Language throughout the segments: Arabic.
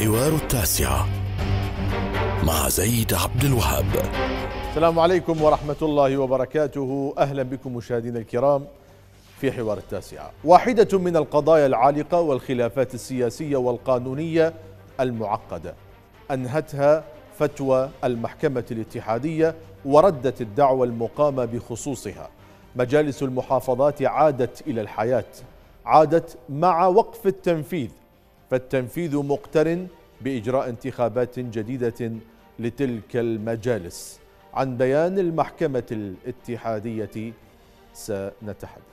حوار التاسعة مع زيد عبد الوهاب. السلام عليكم ورحمة الله وبركاته. أهلا بكم مشاهدينا الكرام في حوار التاسعة واحدة من القضايا العالقة والخلافات السياسية والقانونية المعقدة. أنهتها فتوى المحكمة الاتحادية وردت الدعوى المقامة بخصوصها. مجالس المحافظات عادت إلى الحياة عادت مع وقف التنفيذ فالتنفيذ مقترن بإجراء انتخابات جديدة لتلك المجالس. عن بيان المحكمة الاتحادية سنتحدث.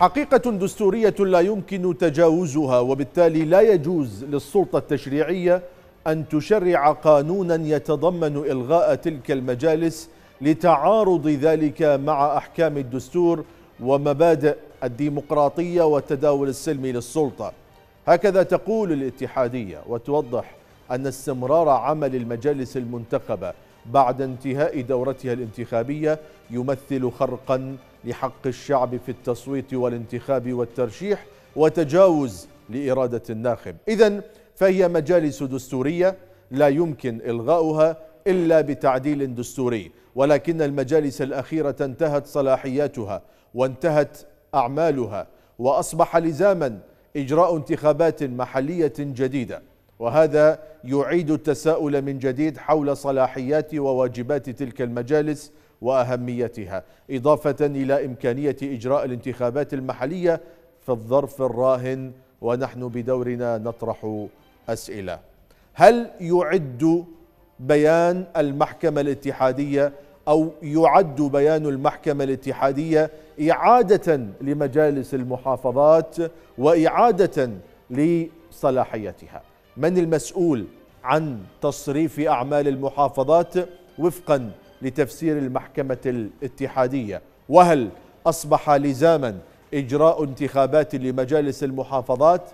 حقيقة دستورية لا يمكن تجاوزها وبالتالي لا يجوز للسلطة التشريعية أن تشرع قانونا يتضمن إلغاء تلك المجالس لتعارض ذلك مع أحكام الدستور ومبادئ الديمقراطية والتداول السلمي للسلطة. هكذا تقول الاتحادية وتوضح أن استمرار عمل المجالس المنتخبة بعد انتهاء دورتها الانتخابية يمثل خرقا لحق الشعب في التصويت والانتخاب والترشيح وتجاوز لإرادة الناخب. إذا فهي مجالس دستورية لا يمكن إلغاؤها إلا بتعديل دستوري. ولكن المجالس الأخيرة انتهت صلاحياتها وانتهت أعمالها وأصبح لزاما إجراء انتخابات محلية جديدة وهذا يعيد التساؤل من جديد حول صلاحيات وواجبات تلك المجالس وأهميتها إضافة إلى إمكانية إجراء الانتخابات المحلية في الظرف الراهن ونحن بدورنا نطرح أسئلة. هل يعد بيان المحكمة الاتحادية أو يعد بيان المحكمة الاتحادية إعادة لمجالس المحافظات وإعادة لصلاحيتها. من المسؤول عن تصريف أعمال المحافظات وفقا لتفسير المحكمة الاتحادية؟ وهل أصبح لزاما إجراء انتخابات لمجالس المحافظات؟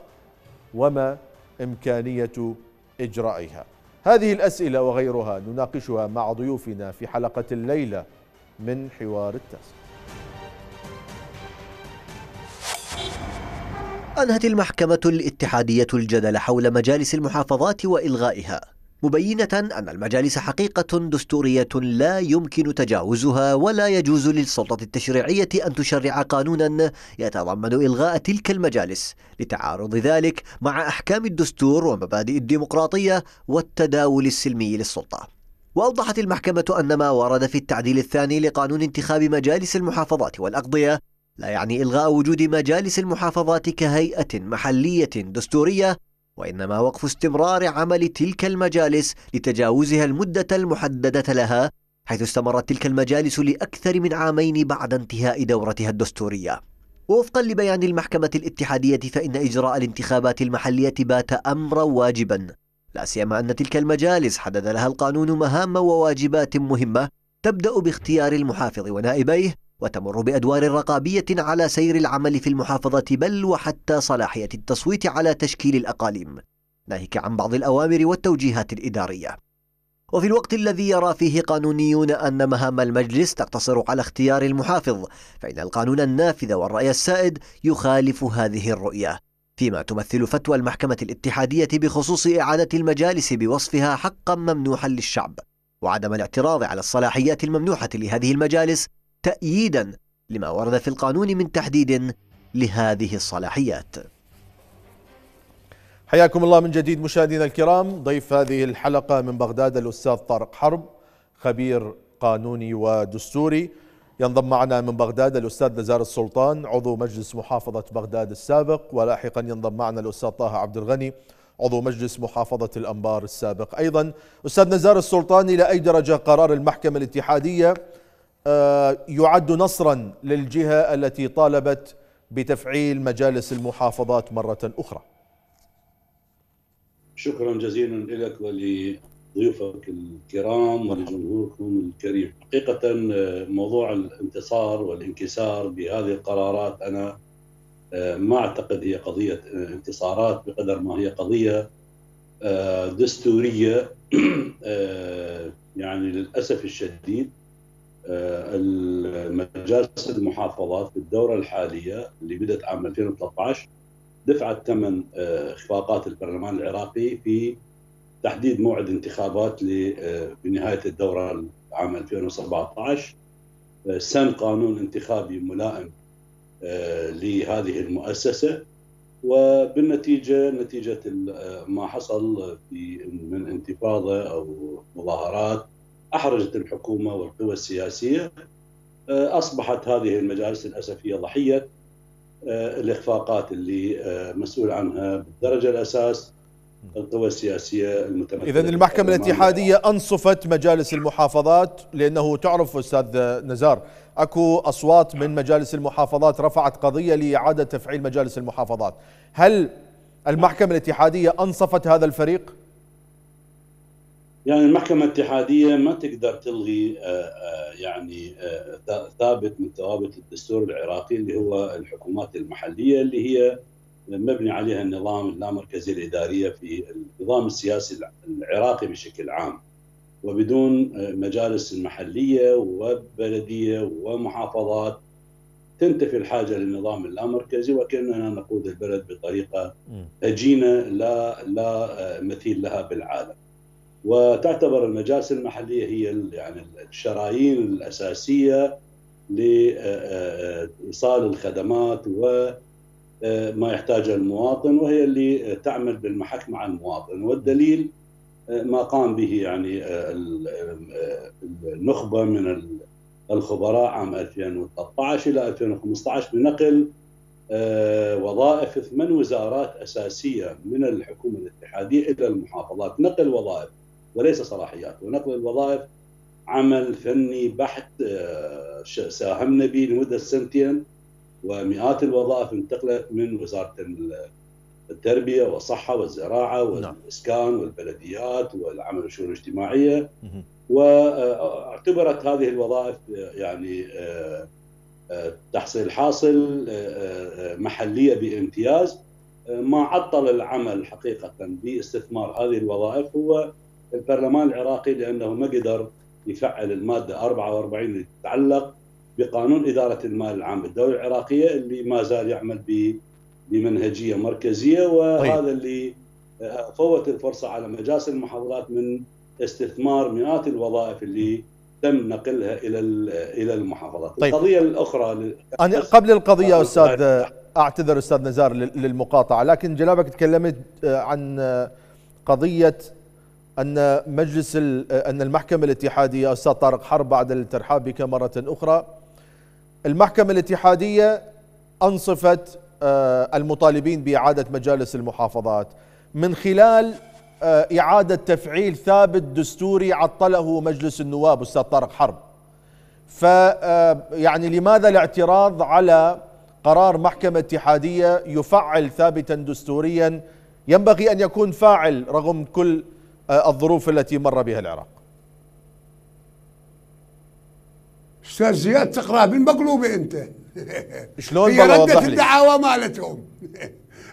وما إمكانية إجرائها؟ هذه الأسئلة وغيرها نناقشها مع ضيوفنا في حلقة الليلة من حوار التاسع أنهت المحكمة الاتحادية الجدل حول مجالس المحافظات وإلغائها. مبينة أن المجالس حقيقة دستورية لا يمكن تجاوزها ولا يجوز للسلطة التشريعية أن تشرع قانونا يتضمن إلغاء تلك المجالس لتعارض ذلك مع أحكام الدستور ومبادئ الديمقراطية والتداول السلمي للسلطة. وأوضحت المحكمة أن ما ورد في التعديل الثاني لقانون انتخاب مجالس المحافظات والأقضية لا يعني إلغاء وجود مجالس المحافظات كهيئة محلية دستورية وإنما وقف استمرار عمل تلك المجالس لتجاوزها المدة المحددة لها حيث استمرت تلك المجالس لأكثر من عامين بعد انتهاء دورتها الدستورية. ووفقا لبيان المحكمة الاتحادية فإن إجراء الانتخابات المحلية بات أمرا واجبا. لا سيما أن تلك المجالس حدد لها القانون مهام وواجبات مهمة تبدأ باختيار المحافظ ونائبيه وتمر بأدوار رقابية على سير العمل في المحافظة بل وحتى صلاحية التصويت على تشكيل الأقاليم ناهيك عن بعض الأوامر والتوجيهات الإدارية. وفي الوقت الذي يرى فيه قانونيون أن مهام المجلس تقتصر على اختيار المحافظ فإن القانون النافذ والرأي السائد يخالف هذه الرؤية. فيما تمثل فتوى المحكمة الاتحادية بخصوص إعادة المجالس بوصفها حقا ممنوحا للشعب وعدم الاعتراض على الصلاحيات الممنوحة لهذه المجالس تأييدا لما ورد في القانون من تحديد لهذه الصلاحيات. حياكم الله من جديد مشاهدينا الكرام. ضيف هذه الحلقة من بغداد الأستاذ طارق حرب خبير قانوني ودستوري. ينضم معنا من بغداد الأستاذ نزار السلطان عضو مجلس محافظة بغداد السابق ولاحقا ينضم معنا الأستاذ طه عبد الغني عضو مجلس محافظة الأنبار السابق. أيضا أستاذ نزار السلطان إلى أي درجة قرار المحكمة الاتحادية يعد نصرا للجهة التي طالبت بتفعيل مجالس المحافظات مرة أخرى. شكرا جزيلا لك ولضيوفك الكرام ولجمهوركم الكريم. حقيقة آه، موضوع الانتصار والانكسار بهذه القرارات أنا آه، ما أعتقد هي قضية انتصارات بقدر ما هي قضية دستورية. يعني للأسف الشديد مجالس المحافظات في الدورة الحالية اللي بدأت عام 2013 دفعت ثمن اخفاقات البرلمان العراقي في تحديد موعد انتخابات بنهايه الدورة عام 2017 سن قانون انتخابي ملائم لهذه المؤسسة. وبالنتيجة نتيجة ما حصل في من انتفاضة أو مظاهرات أحرجت الحكومة والقوى السياسية أصبحت هذه المجالس الاسفيه ضحية الإخفاقات اللي مسؤول عنها بالدرجة الأساس القوى السياسية المتمثلة اذا المحكمة الاتحادية أنصفت مجالس المحافظات لأنه تعرف أستاذ نزار أكو أصوات من مجالس المحافظات رفعت قضية لإعادة تفعيل مجالس المحافظات. هل المحكمة الاتحادية أنصفت هذا الفريق؟ يعني المحكمة الاتحادية ما تقدر تلغي يعني ثابت من ثوابت الدستور العراقي اللي هو الحكومات المحلية اللي هي مبني عليها النظام اللامركزي الإدارية في النظام السياسي العراقي بشكل عام وبدون مجالس المحليه وبلدية ومحافظات تنتفي الحاجة للنظام اللامركزي وكأننا نقود البلد بطريقة هجينة لا لا مثيل لها بالعالم. وتعتبر المجالس المحلية هي يعني الشرايين الأساسية لإيصال الخدمات و ما يحتاجه المواطن وهي اللي تعمل بالمحك مع المواطن. والدليل ما قام به يعني النخبة من الخبراء عام 2013 إلى 2015 بنقل وظائف ثمان وزارات أساسية من الحكومة الاتحادية إلى المحافظات، نقل وظائف. وليس صلاحيات، ونقل الوظائف عمل فني بحت ساهمنا به لمدة سنتين ومئات الوظائف انتقلت من وزارة التربية والصحة والزراعة والإسكان والبلديات والعمل والشؤون الاجتماعية. واعتبرت هذه الوظائف يعني تحصيل حاصل محلية بامتياز. ما عطل العمل حقيقة باستثمار هذه الوظائف هو البرلمان العراقي لأنه ما قدر يفعل المادة 44 اللي تتعلق بقانون إدارة المال العام بالدولة العراقية اللي ما زال يعمل بمنهجية مركزية وهذا طيب. اللي فوت الفرصة على مجالس المحافظات من استثمار مئات الوظائف اللي تم نقلها إلى إلى المحافظات. طيب. القضية الأخرى أنا قبل القضية أستاذ أعتذر أستاذ نزار للمقاطعة لكن جنابك تكلمت عن قضية أن مجلس أن المحكمة الاتحادية أستاذ طارق حرب بعد الترحاب بك مره أخرى. المحكمة الاتحادية أنصفت المطالبين بإعادة مجالس المحافظات. من خلال إعادة تفعيل ثابت دستوري عطله مجلس النواب أستاذ طارق حرب فيعني لماذا الاعتراض على قرار محكمة اتحادية يفعل ثابتا دستوريا؟ ينبغي أن يكون فاعل رغم كل الظروف التي مر بها العراق. أستاذ زياد تقرأ بالمقلوبة أنت. شلون هي ردت الدعاوى مالتهم.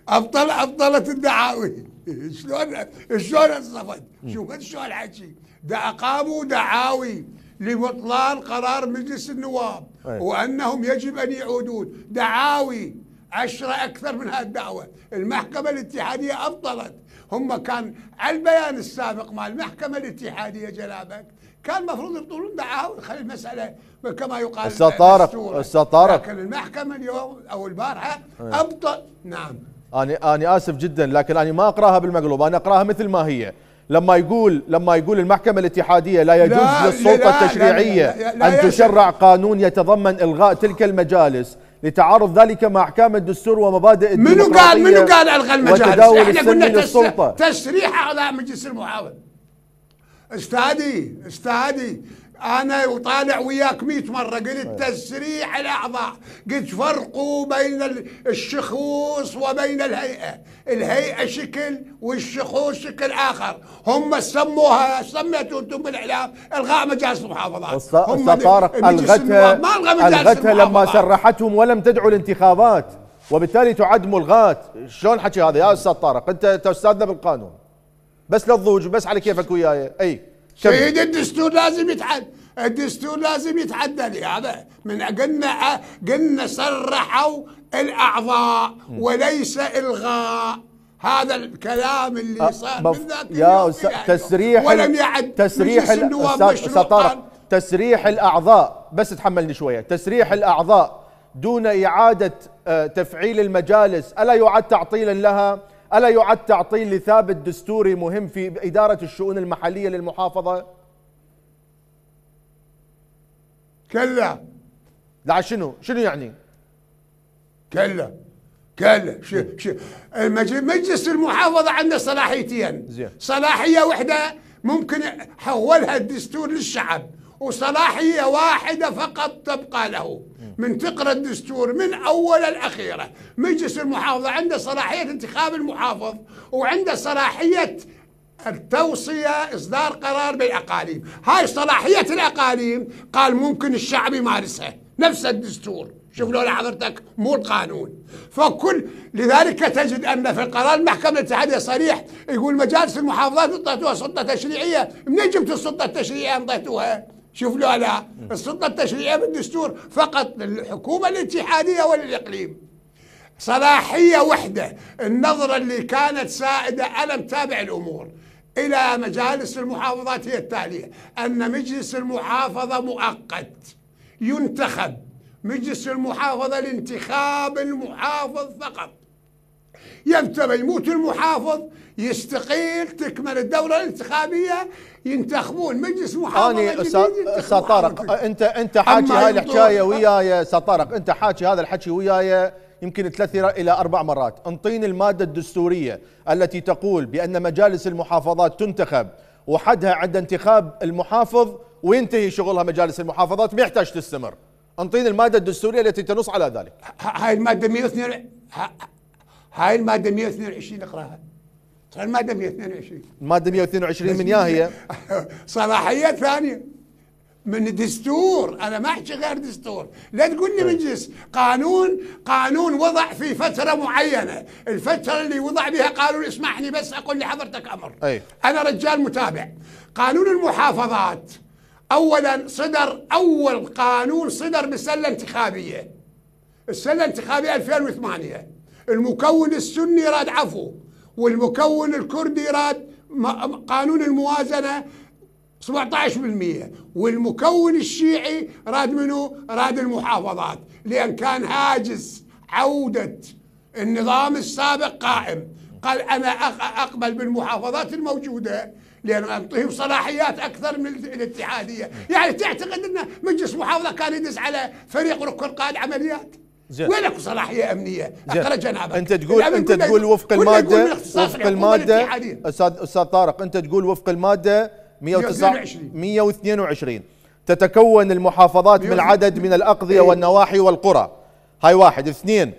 ابطل أبطلت الدعاوي شلون شلون انصفت؟ شوف شلون الحكي دا أقاموا دعاوي لبطلان قرار مجلس النواب. وأنهم يجب أن يعودون. دعاوي عشرة أكثر من هالدعوة المحكمة الاتحادية أبطلت. هم كان على البيان السابق مال المحكمة الاتحادية جنابك كان المفروض يبطلون دعاوى خلي المسألة كما يقال أستاذ طارق أستاذ طارق لكن المحكمة اليوم أو البارحة إيه. أبطل نعم أنا أنا آسف جدا لكن أنا ما أقراها بالمقلوب أنا أقراها مثل ما هي لما يقول لما يقول المحكمة الاتحادية لا يجوز لا للسلطة لا التشريعية لا لا لا أن تشرع قانون يتضمن إلغاء تلك المجالس لتعارض ذلك مع أحكام الدستور ومبادئ الديمقراطية منو قال منو قال ألغى المجالس؟ إحنا قلنا. تسريح اعضاء مجلس المحافظ استاذي استاذي أنا وطالع وياك 100 مرة قلت تسريح الأعضاء. قلت فرقوا بين الشخوص وبين الهيئة. الهيئة شكل والشخوص شكل آخر. هم سموها سميتوا أنتم بالإعلام إلغاء مجالس المحافظات. هم طارق الغتها الغتها لما سرحتهم ولم تدعو الانتخابات وبالتالي تعد ملغاة شلون حكي هذا يا أستاذ طارق؟ أنت أستاذنا بالقانون. بس للضوج بس على كيفك وياي. أي. سيد الدستور لازم يتحل الدستور لازم يتعدل هذا من قلنا قلنا صرحوا الأعضاء وليس إلغاء. هذا الكلام اللي صار بف- من ذاك يا إلى تسريح. ولم يعد تسريح النواب. تسريح الأعضاء. بس تحملني شوية. تسريح الأعضاء. دون إعادة آه، تفعيل المجالس. ألا يعد تعطيلا لها؟ ألا يعد تعطيل لثابت دستوري مهم في إدارة الشؤون المحلية للمحافظة؟ كلا. لا شنو؟ شنو يعني؟ كلا. كلا. شو مجلس المحافظة عنده صلاحيتين. زين. صلاحية واحدة ممكن حولها الدستور للشعب. وصلاحية واحدة فقط تبقى له. من تقرأ الدستور من أول الأخيرة. مجلس المحافظة عنده صلاحية انتخاب المحافظ وعنده صلاحية التوصية إصدار قرار بالأقاليم. هاي صلاحية الأقاليم قال ممكن الشعب يمارسها. نفس الدستور. شوف لو حضرتك مو القانون. فكل لذلك تجد أن في القرار المحكمة الاتحادية صريح يقول مجالس المحافظات أعطيتوها سلطة تشريعية. منين جبتوا السلطة التشريعية أعطيتوها شوف لو لا السلطة التشريعية بالدستور فقط للحكومة الاتحادية وللإقليم. صلاحية وحدة النظرة اللي كانت سائدة أنا متابع الأمور. إلى مجالس المحافظات هي التالية أن مجلس المحافظة مؤقت ينتخب. مجلس المحافظة لانتخاب المحافظ فقط. يمتى يموت المحافظ يستقيل تكمل الدورة الانتخابية ينتخبون مجلس محافظة ينتخب أستاذ طارق. انت أنت حاكي هاي الحكاية وياي أستاذ طارق أنت حاكي هذا الحكي وياي يمكن ثلاث إلى أربع مرات. انطيني المادة الدستورية التي تقول بأن مجالس المحافظات تنتخب وحدها عند انتخاب المحافظ وينتهي شغلها مجالس المحافظات ما يحتاج تستمر. انطيني المادة الدستورية التي تنص على ذلك. هاي المادة 102 ه- هاي المادة 122 اقراها. المادة 122 الماده 122 من يا هي صلاحية ثانية. من الدستور أنا ما أحكي غير دستور. لا تقول لي مجلس. قانون قانون وضع في فترة معينة. الفترة اللي وضع بها قانون اسمحني بس أقول لحضرتك أمر. أي. أنا رجال متابع. قانون المحافظات. اولا صدر أول قانون صدر بالسلة الانتخابية. السنة الانتخابية 2008 المكون السني راد عفو. والمكون الكردي راد قانون الموازنة 17% والمكون الشيعي راد منو؟ راد المحافظات. لأن كان هاجس عودة النظام السابق قائم. قال أنا أق- أقبل بالمحافظات الموجودة لأن أعطيهم صلاحيات أكثر من الاتحادية. يعني تعتقد أن مجلس محافظة كان يدز على فريق ركن قائد عمليات؟ زين. وينك صلاحية أمنية زين. أقرأ جنابك أنت تقول أنت تقول وفق الماده وفق الماده. أستاذ أستاذ طارق أنت تقول وفق المادة 109 122. 122 تتكون المحافظات من 100 عدد من الأقضية إيه. والنواحي والقرى هاي واحد اثنين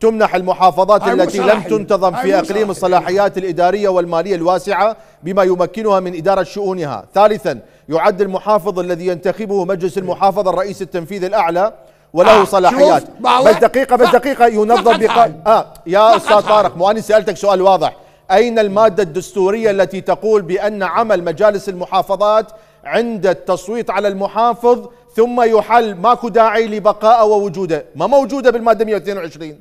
تمنح المحافظات التي لم. تنتظم في إقليم. الصلاحيات الإدارية والمالية الواسعة بما يمكنها من إدارة شؤونها ثالثا يعد المحافظ الذي ينتخبه مجلس المحافظة الرئيس التنفيذي الأعلى وله آه، صلاحيات. بس دقيقة بس دقيقة ينظم فقط بق... هاي. آه يا أستاذ. طارق مو أنا سالتك سؤال واضح. أين المادة الدستورية التي تقول بأن عمل مجالس المحافظات عند التصويت على المحافظ ثم يحل ماكو داعي لبقائه ووجوده؟ ما موجودة بالمادة 122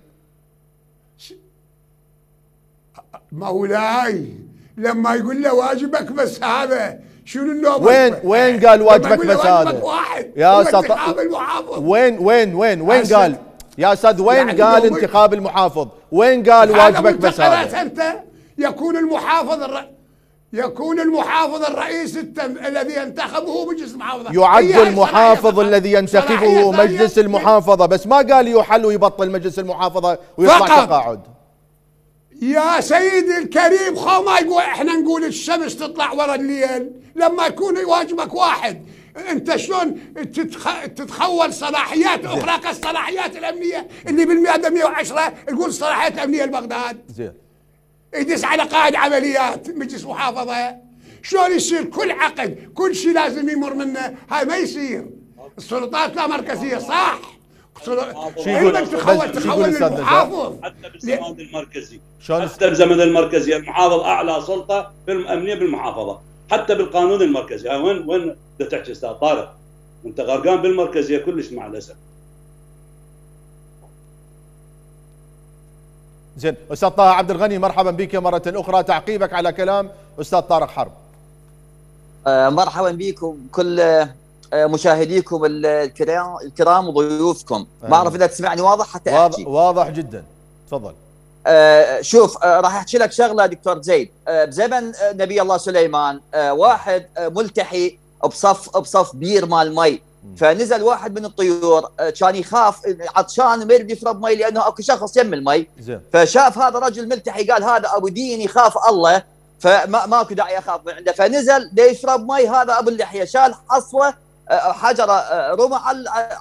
مولاي لما يقول له واجبك بس هذا شنو النوبة وين وين قال لما واجبك بس هذا يا أستاذ انتخاب ط- المحافظ. وين وين وين وين قال؟ يا أستاذ وين يعني قال انتخاب المحافظ؟ وين قال واجبك بس هذا أنت يكون المحافظ الر... يكون المحافظ الرئيس التم... الذي ينتخبه مجلس المحافظة. يعد المحافظ الذي ينتخبه مجلس المحافظة بس ما قال يحل ويبطل مجلس المحافظة ويطلع. تقاعد. يا سيدي الكريم خو ما يقول إحنا نقول الشمس تطلع ورا الليل لما يكون واجبك واحد. أنت شلون تتخ... تتخول صلاحيات أخرى كالصلاحيات الأمنية؟ اللي بالماده 110 تقول الصلاحيات الامنيه لبغداد زين. يدس على قائد عمليات مجلس محافظة. شلون يصير كل عقد كل شيء لازم يمر منه هاي ما يصير. السلطات لا مركزية صح؟ شو يقول- تخول أستاذ نزار؟ المحافظ. حتى بالزمن المركزي. شلون؟ حتى بزمن المركزي. المحافظ أعلى سلطة بالامنيه بالمحافظة. حتى بالقانون المركزي. ها وين وين بدك تحكي أستاذ طارق. انت غرقان بالمركزية كلش مع الاسف زين. أستاذ طه عبد الغني مرحبا بك مرة أخرى. تعقيبك على كلام أستاذ طارق حرب. آه، مرحبا بكم كل مشاهديكم الكرام وضيوفكم. ما أعرف إذا تسمعني واضح حتى واضح, أحكي. واضح جدا. تفضل. آه، شوف آه، راح أحكي لك شغلة دكتور زيد. آه، بزمن آه، نبي الله سليمان آه، واحد آه، ملتحي بصف بصف بير مال مي. فنزل واحد من الطيور آه، كان يخاف عطشان ما يريد يشرب مي لأنه أكو شخص يم المي. زين. فشاف هذا رجل ملتحي قال هذا أبو دين يخاف الله فما ماكو داعي اخاف من عنده. فنزل ليشرب مي؟ هذا أبو اللحية. شال حصوة آه، حجره آه، رمى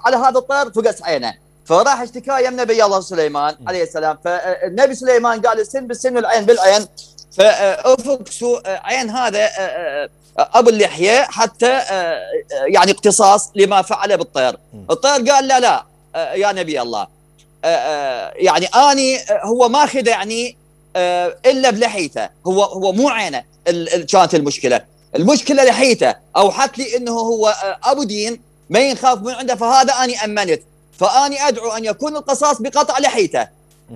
على هذا الطير فقس عينه. فراح اشتكى يم نبي الله سليمان عليه السلام. فالنبي سليمان قال السن بالسن والعين بالعين. فافك سوء عين هذا آه، آه، ابو اللحيه حتى آه، آه، يعني اقتصاص لما فعله بالطير. الطير قال لا لا آه، يا نبي الله. آه، آه، يعني آني آه، هو ما خدعني آه، إلا بلحيته. هو هو مو عينه كانت المشكلة. المشكلة لحيته. اوحت لي إنه هو آه، أبو دين ما ينخاف من عنده فهذا أني أمنت. فأني أدعو أن يكون القصاص بقطع لحيته.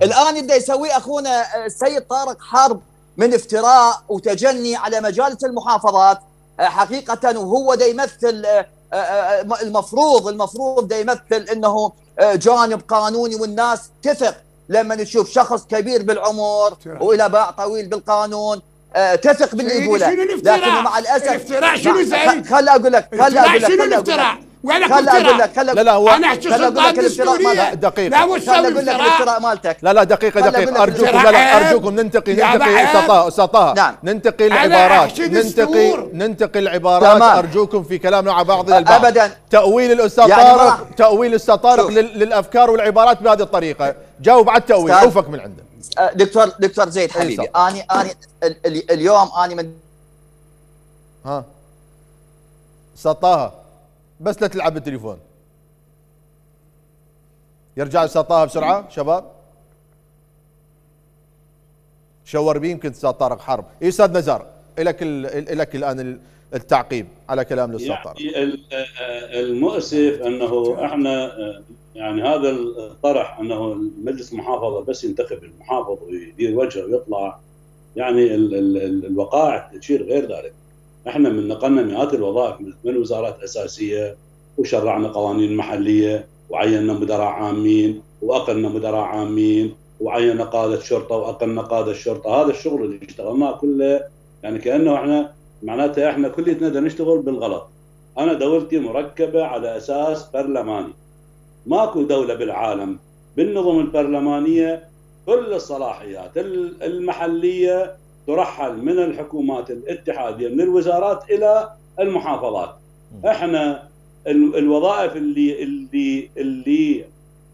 الآن اللي يسويه أخونا آه، السيد طارق حرب من افتراء وتجني على مجالس المحافظات. آه، حقيقة وهو دا يمثل المفروض المفروض دا يمثل إنه جانب قانوني والناس تثق. لما نشوف شخص كبير بالعمر وإلى باع طويل بالقانون تثق باللي يقوله؟ لكنه مع الاسف الافتراء شنو؟ خ- خل أقول لك خل أقول لك شنو. الافتراء؟ وينك خل أقول افتراء؟ لك خل لا لا هو أنا احكي سلطات لك الافتراء دستوريه. دقيقة. لا مش خل أقول لك افتراء الافتراء مالتك لا لا دقيقة خل دقيقة أقول لك أرجوكم لا لا عيب. أرجوكم ننتقي ننتقي أستاذ طه نعم. ننتقي العبارات ننتقي. ننتقي العبارات تمام. أرجوكم في كلامنا مع بعض البعض أبداً. تأويل الأستاذ يعني طارق تأويل الأستاذ طارق شوف. لل- للأفكار والعبارات بهذه الطريقة جاوب على التأويل أستاذ. عوفك من عنده آه، دكتور دكتور زيد حبيبي صح. اني آني ال- ال- اليوم آني من ها. طه بس لا تلعب بالتليفون. يرجع أستاذ طه بسرعة شباب. شور بي يمكن أستاذ طارق حرب. إيه أستاذ نزار لك لك الآن التعقيب على كلام الأستاذ طارق يعني ال- المؤسف أنه إحنا يعني هذا الطرح أنه مجلس المحافظة بس ينتخب المحافظ ويدير وجهه ويطلع يعني ال ال ال الوقائع تشير غير ذلك. إحنا من نقلنا مئات الوظائف من من وزارات أساسية وشرعنا قوانين محلية وعينا مدراء عامين وأقلنا مدراء عامين وعينا قادة شرطة وأقلنا قادة شرطة هذا الشغل اللي اشتغلناه كله يعني كأنه إحنا معناتها إحنا كليتنا بدنا نشتغل بالغلط. أنا دولتي مركبة على أساس برلماني. ماكو دولة بالعالم بالنظم البرلمانية كل الصلاحيات ال- المحلية ترحل من الحكومات الاتحادية من الوزارات إلى المحافظات. إحنا ال- الوظائف اللي اللي اللي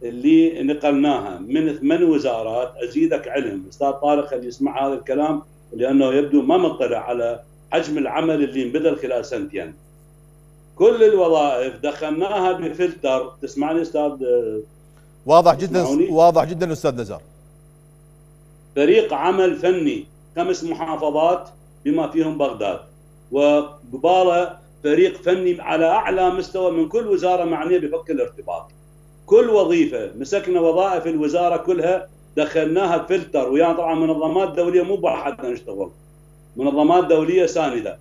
اللي نقلناها من ثمان وزارات أزيدك علم أستاذ طارق خلي يسمع هذا الكلام لأنه يبدو ما مطلع على حجم العمل اللي انبذل خلال سنتين. كل الوظائف دخلناها بفلتر. تسمعني أستاذ؟ واضح جدا؟ واضح جدا أستاذ نزار. فريق عمل فني خمس محافظات بما فيهم بغداد. وقبالة فريق فني على أعلى مستوى من كل وزارة معنية بفك الارتباط. كل وظيفة مسكنا وظائف الوزارة كلها دخلناها بفلتر. ويانا طبعا منظمات دولية مو بوحدنا نشتغل. منظمات دولية ساندة.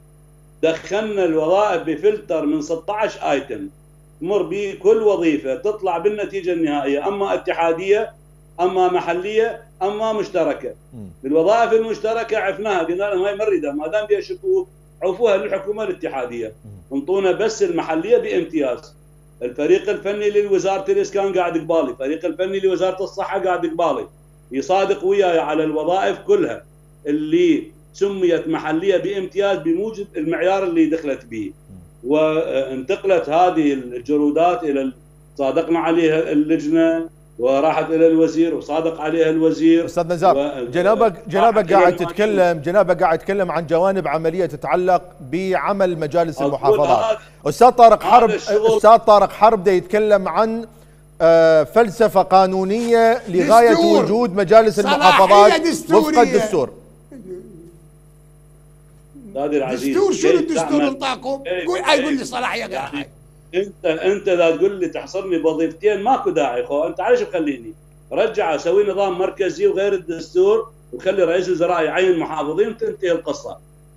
دخلنا الوظائف بفلتر من 16 آيتم. تمر به كل وظيفة تطلع بالنتيجة النهائية أما اتحادية أما محلية أما مشتركة. مم. الوظائف المشتركة عفناها قلنا لهم هاي مريدة ما دام بيها شكوك عوفوها للحكومة الاتحادية. انطونا بس المحلية بامتياز. الفريق الفني لوزاره الإسكان قاعد قبالي الفريق الفني لوزارة الصحة قاعد قبالي يصادق وياي على الوظائف كلها. اللي سميت محلية بامتياز بموجب المعيار اللي دخلت به. وانتقلت هذه الجرودات إلى ال- صادقنا عليها اللجنة وراحت إلى الوزير وصادق عليها الوزير. أستاذ نزار و- جنابك جنابك قاعد تتكلم جنابك قاعد تتكلم عن جوانب عملية تتعلق بعمل مجالس المحافظات. أستاذ طارق حرب أستاذ طارق حرب ده يتكلم عن آه، فلسفة قانونية لغاية دستور. وجود مجالس المحافظات. وفق الدستور استاذي العزيز دستور شنو كيف الدستور انطاكم؟ كيف- قول هاي قول لي كيف- صلاحية قال يعني أنت أنت اذا تقول لي تحصرني بوظيفتين ماكو داعي خو. أنت عايش مخليني؟ رجع أسوي نظام مركزي وغير الدستور وخلي رئيس الوزراء يعين محافظين وتنتهي القصة.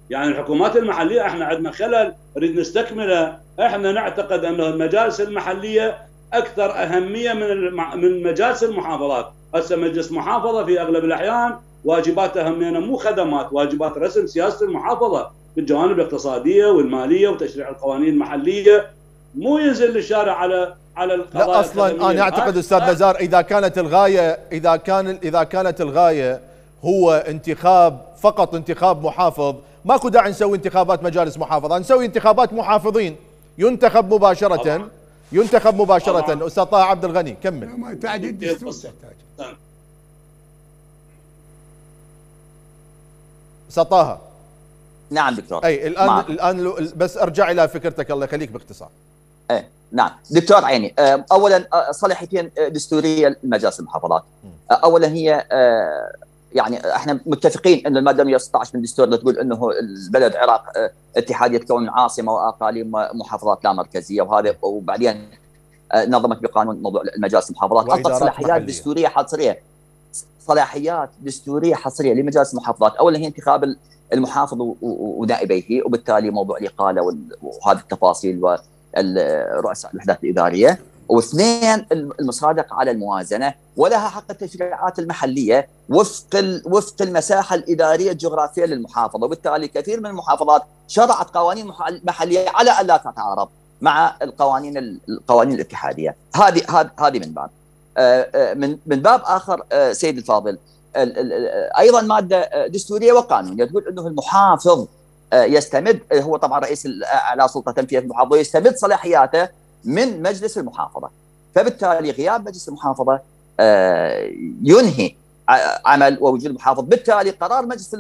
يعني الحكومات المحلية إحنا عندنا خلل نريد نستكمله. إحنا نعتقد انه المجالس المحلية أكثر أهمية من من مجالس المحافظات. هسه مجلس محافظة في أغلب الأحيان واجباته همينه مو خدمات واجبات رسم سياسة المحافظه في الجوانب الاقتصادية والمالية وتشريع القوانين المحلية. مو ينزل للشارع على على القضايا لا أصلا. أنا أعتقد هاي- أستاذ نزار إذا كانت الغايه إذا كان إذا كانت الغاية هو انتخاب فقط انتخاب محافظ ماكو داعي نسوي انتخابات مجالس محافظة نسوي انتخابات محافظين. ينتخب مباشرة طبعاً. ينتخب مباشرة. طبعاً. أستاذ طه عبد الغني كمل. ما تحتاج طه نعم دكتور. أي الان معك. الآن لو- بس ارجع إلى فكرتك الله يخليك باختصار. إيه نعم. دكتور عيني آه، اولا آه، صلاحيتين آه، دستورية لمجالس المحافظات. اولا هي يعني إحنا متفقين إن المادة 116 من الدستور اللي تقول إنه البلد عراق آه، اتحادية تكون عاصمة وأقاليم ومحافظات لا مركزية وهذا وبعدين نظمت بقانون موضوع المجالس المحافظات. اطلق وإدارات صلاحيات. دستورية حصريه صلاحيات دستورية حصرية لمجالس المحافظات. اولا هي انتخاب ال- المحافظ ونائبيه وبالتالي موضوع الإقالة وهذه التفاصيل ورؤساء الوحدات الإدارية. واثنين الم- المصادقه على الموازنة ولها حق التشريعات المحلية وفق وفق المساحة الإدارية الجغرافية للمحافظة. وبالتالي كثير من المحافظات شرعت قوانين محل- محلية على الا تتعارض مع القوانين ال- القوانين الاتحادية. هذه هذه من آه، من من باب آخر آه، سيد الفاضل. ال- ال- ال- أيضا مادة آه، دستورية وقانونيه تقول إنه المحافظ آه، يستمد آه، هو طبعا رئيس اعلى سلطة تنفيذيه في المحافظة يستمد صلاحياته من مجلس المحافظة. فبالتالي غياب مجلس المحافظة آه، ينهي عمل ووجود المحافظ. بالتالي قرار مجلس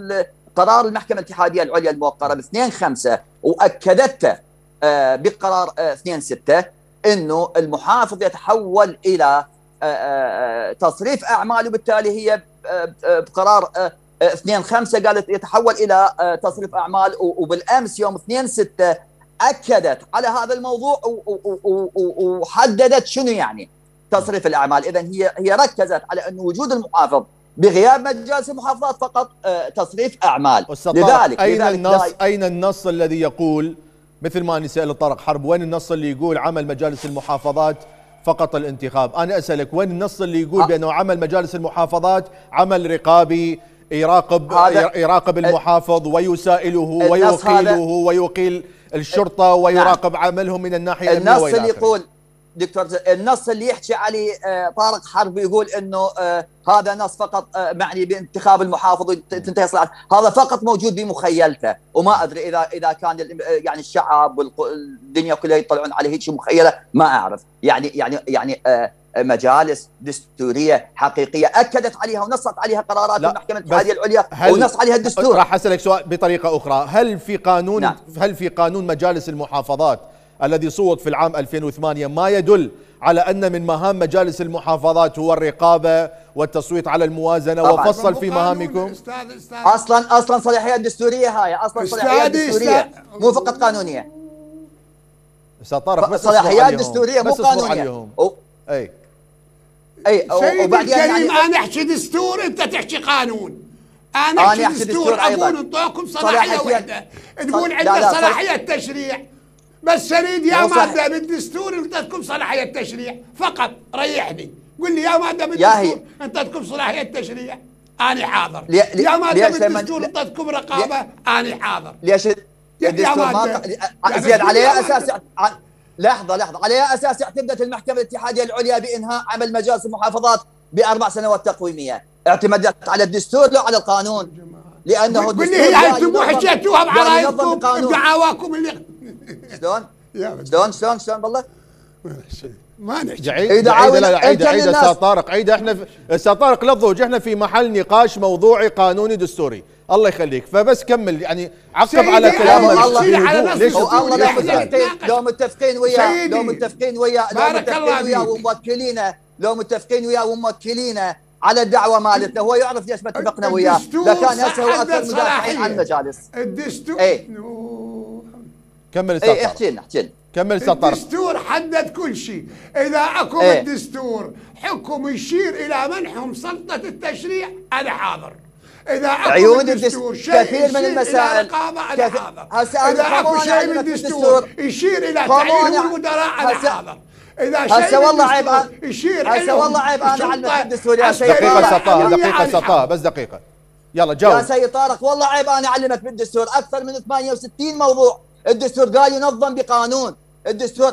قرار المحكمة الاتحادية العليا الموقرة ب 2 5 وأكدته آه، بقرار آه، 2 6 إنه المحافظ يتحول إلى آه، آه، تصريف اعمال وبالتالي هي آه، آه، بقرار آه، آه، 2 5 قالت يتحول إلى آه، تصريف أعمال. وبالأمس يوم 2 6 أكدت على هذا الموضوع وحددت شنو يعني تصريف الأعمال. اذا هي هي ركزت على انه وجود المحافظ بغياب مجالس المحافظات فقط آه، تصريف أعمال. لذلك أين لذلك النص أين النص الذي يقول مثل ما نسأل طارق حرب وين النص اللي يقول عمل مجالس المحافظات فقط الانتخاب أنا أسألك وين النص اللي يقول آه. بأنه عمل مجالس المحافظات عمل رقابي يراقب يراقب المحافظ ويسائله ويقيله ويقيل الشرطة ويراقب عملهم من الناحية النص اللي. يقول دكتور النص اللي يحكي عليه آه، طارق حرب يقول إنه آه، هذا نص فقط آه، معني بانتخاب المحافظ وتنتهي صلاحيته هذا فقط موجود بمخيلته وما أدري إذا إذا كان يعني الشعب والدنيا كلها يطلعون عليه هيك مخيلة ما أعرف. يعني يعني يعني مجالس دستورية حقيقية أكدت عليها ونصت عليها قرارات المحكمة الاتحادية العليا ونص عليها الدستور. راح أسألك سؤال بطريقة أخرى. هل في قانون نعم. هل في قانون مجالس المحافظات الذي صوت في العام 2008 ما يدل على أن من مهام مجالس المحافظات هو الرقابة والتصويت على الموازنة طبعاً. وفصل في مهامكم. أستاذ أستاذ. أصلا أصلا صلاحيات دستوريه هاي أصلا صلاحيات أستاذي، دستوريه أستاذ- مو فقط قانونية. أستاذ طارق بس صلاحيات عليهم. دستوريه مو عليهم. و- أي. وبعدين الكريم يعني أنا أحكي دستور أنت تحكي قانون. أنا أنا أحكي أحكي دستور. ابون انطوكم صلاحية صلاحية- وحدة. تقول عندنا لا، صلاح- صلاحية. تشريع. بس اريد يا. مادة بالدستور انت تكون صلاحية تشريع فقط ريحني. قول لي يا مادة هي. بالدستور انت تكون صلاحية تشريع أنا حاضر. لي- لي- يا مادة بالدستور انت تكون رقابة؟ أنا حاضر. ليش الدستور ما يا زين على أساس. ع- لحظة لحظة. على أساس اعتمدت المحكمة الاتحادية العليا بإنهاء عمل مجالس المحافظات بأربع سنوات تقويمية؟ اعتمدت على الدستور لا على القانون. لأنه لي الدستور هي لا أنتم حكيتوها بعرايتكم. بدعاواكم اللي شلون؟ شلون شلون شلون والله ما نحكي عيد عيد لا عيد عيد أستاذ طارق عيد إحنا في أستاذ طارق لا تضوج إحنا في محل نقاش موضوعي قانوني دستوري. الله يخليك. فبس كمل. يعني عقب على أنا كلام الله- ليش هو الدستور الله لو متفقين. لو متفقين وياه. سيدي. لو متفقين وياه. لو متفقين وياه فيك. وموكلينه. لو متفقين وياه وموكلينه على الدعوه مالتنا هو يعرف ليش ما اتفقنا وياه لكان هسه هو أكثر مدافعين عن. المجالس الدستور إيه. كمل أستاذ اي طارق احكي لنا احكي لنا. كمل أستاذ طارق الدستور حدد كل شيء. إذا أكو إيه. الدستور حكم يشير إلى منحهم سلطة التشريع أنا حاضر. إذا أكو عيون بالدستور الدس- شيء كثير من المسائل- إلى رقابة أنا كث- حاضر. هسه أنا إذا أكو شيء بالدستور بالدستور. يشير إلى قانون تعيين المدراء أنا هسه- حاضر. إذا هسه والله عيب يشير هسه والله عيب أنا سلطة أعلمك بالدستور يا سيدي. عسكرية دقيقة أستاذ طارق عملية دقيقة. طارق بس دقيقة. يلا يا جاوب سيد طارق والله عيب أنا أعلمك بالدستور. أكثر من 68 موضوع. الدستور قال ينظم بقانون. الدستور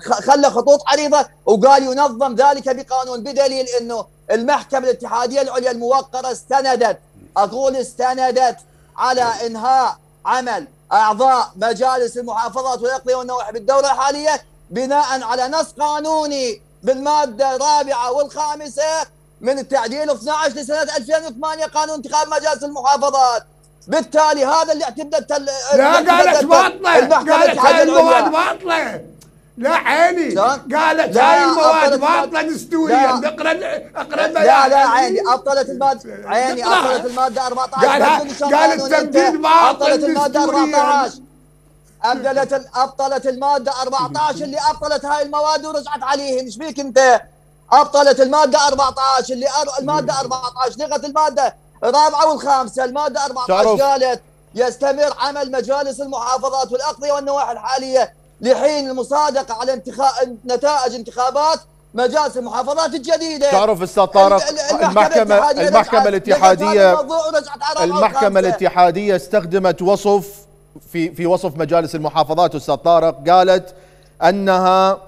خلى خطوط عريضة وقال ينظم ذلك بقانون بدليل إنه المحكمة الاتحادية العليا الموقرة استندت أقول استندت على إنهاء عمل أعضاء مجالس المحافظات والاقليم والنواحي بالدورة الحالية بناء على نص قانوني بالمادة الرابعة والخامسة من التعديل 12 لسنة 2008 قانون انتخاب مجالس المحافظات. بالتالي هذا اللي اعتمدت لا قالت باطله قالت هاي المواد. باطله لا عيني؟ قالت هاي المواد باطله دستوريا. اقرأ اقرأ لا لا عيني ابطلت الماده عيني. ابطلت المادة 14 قالها- بدون شرط قال قانوني التنفيذ انت. باطل ابطلت المادة دستورياً. 14 ابطلت ال- أبطلت المادة 14 اللي أبطلت هاي المواد ورجعت عليهم إيش فيك أنت؟ أبطلت المادة 14 اللي. المادة 14 لغت المادة الرابعه والخامسة المادة 14 تعرف- قالت يستمر عمل مجالس المحافظات والأقضية والنواحي الحالية لحين المصادقة على انتخاب نتائج انتخابات مجالس المحافظات الجديدة تعرف أستاذ طارق ال- ال- المحكمة الاتحادية المحكمة الاتحاديه والخامسة. الاتحادية استخدمت وصف في في وصف مجالس المحافظات أستاذ طارق قالت أنها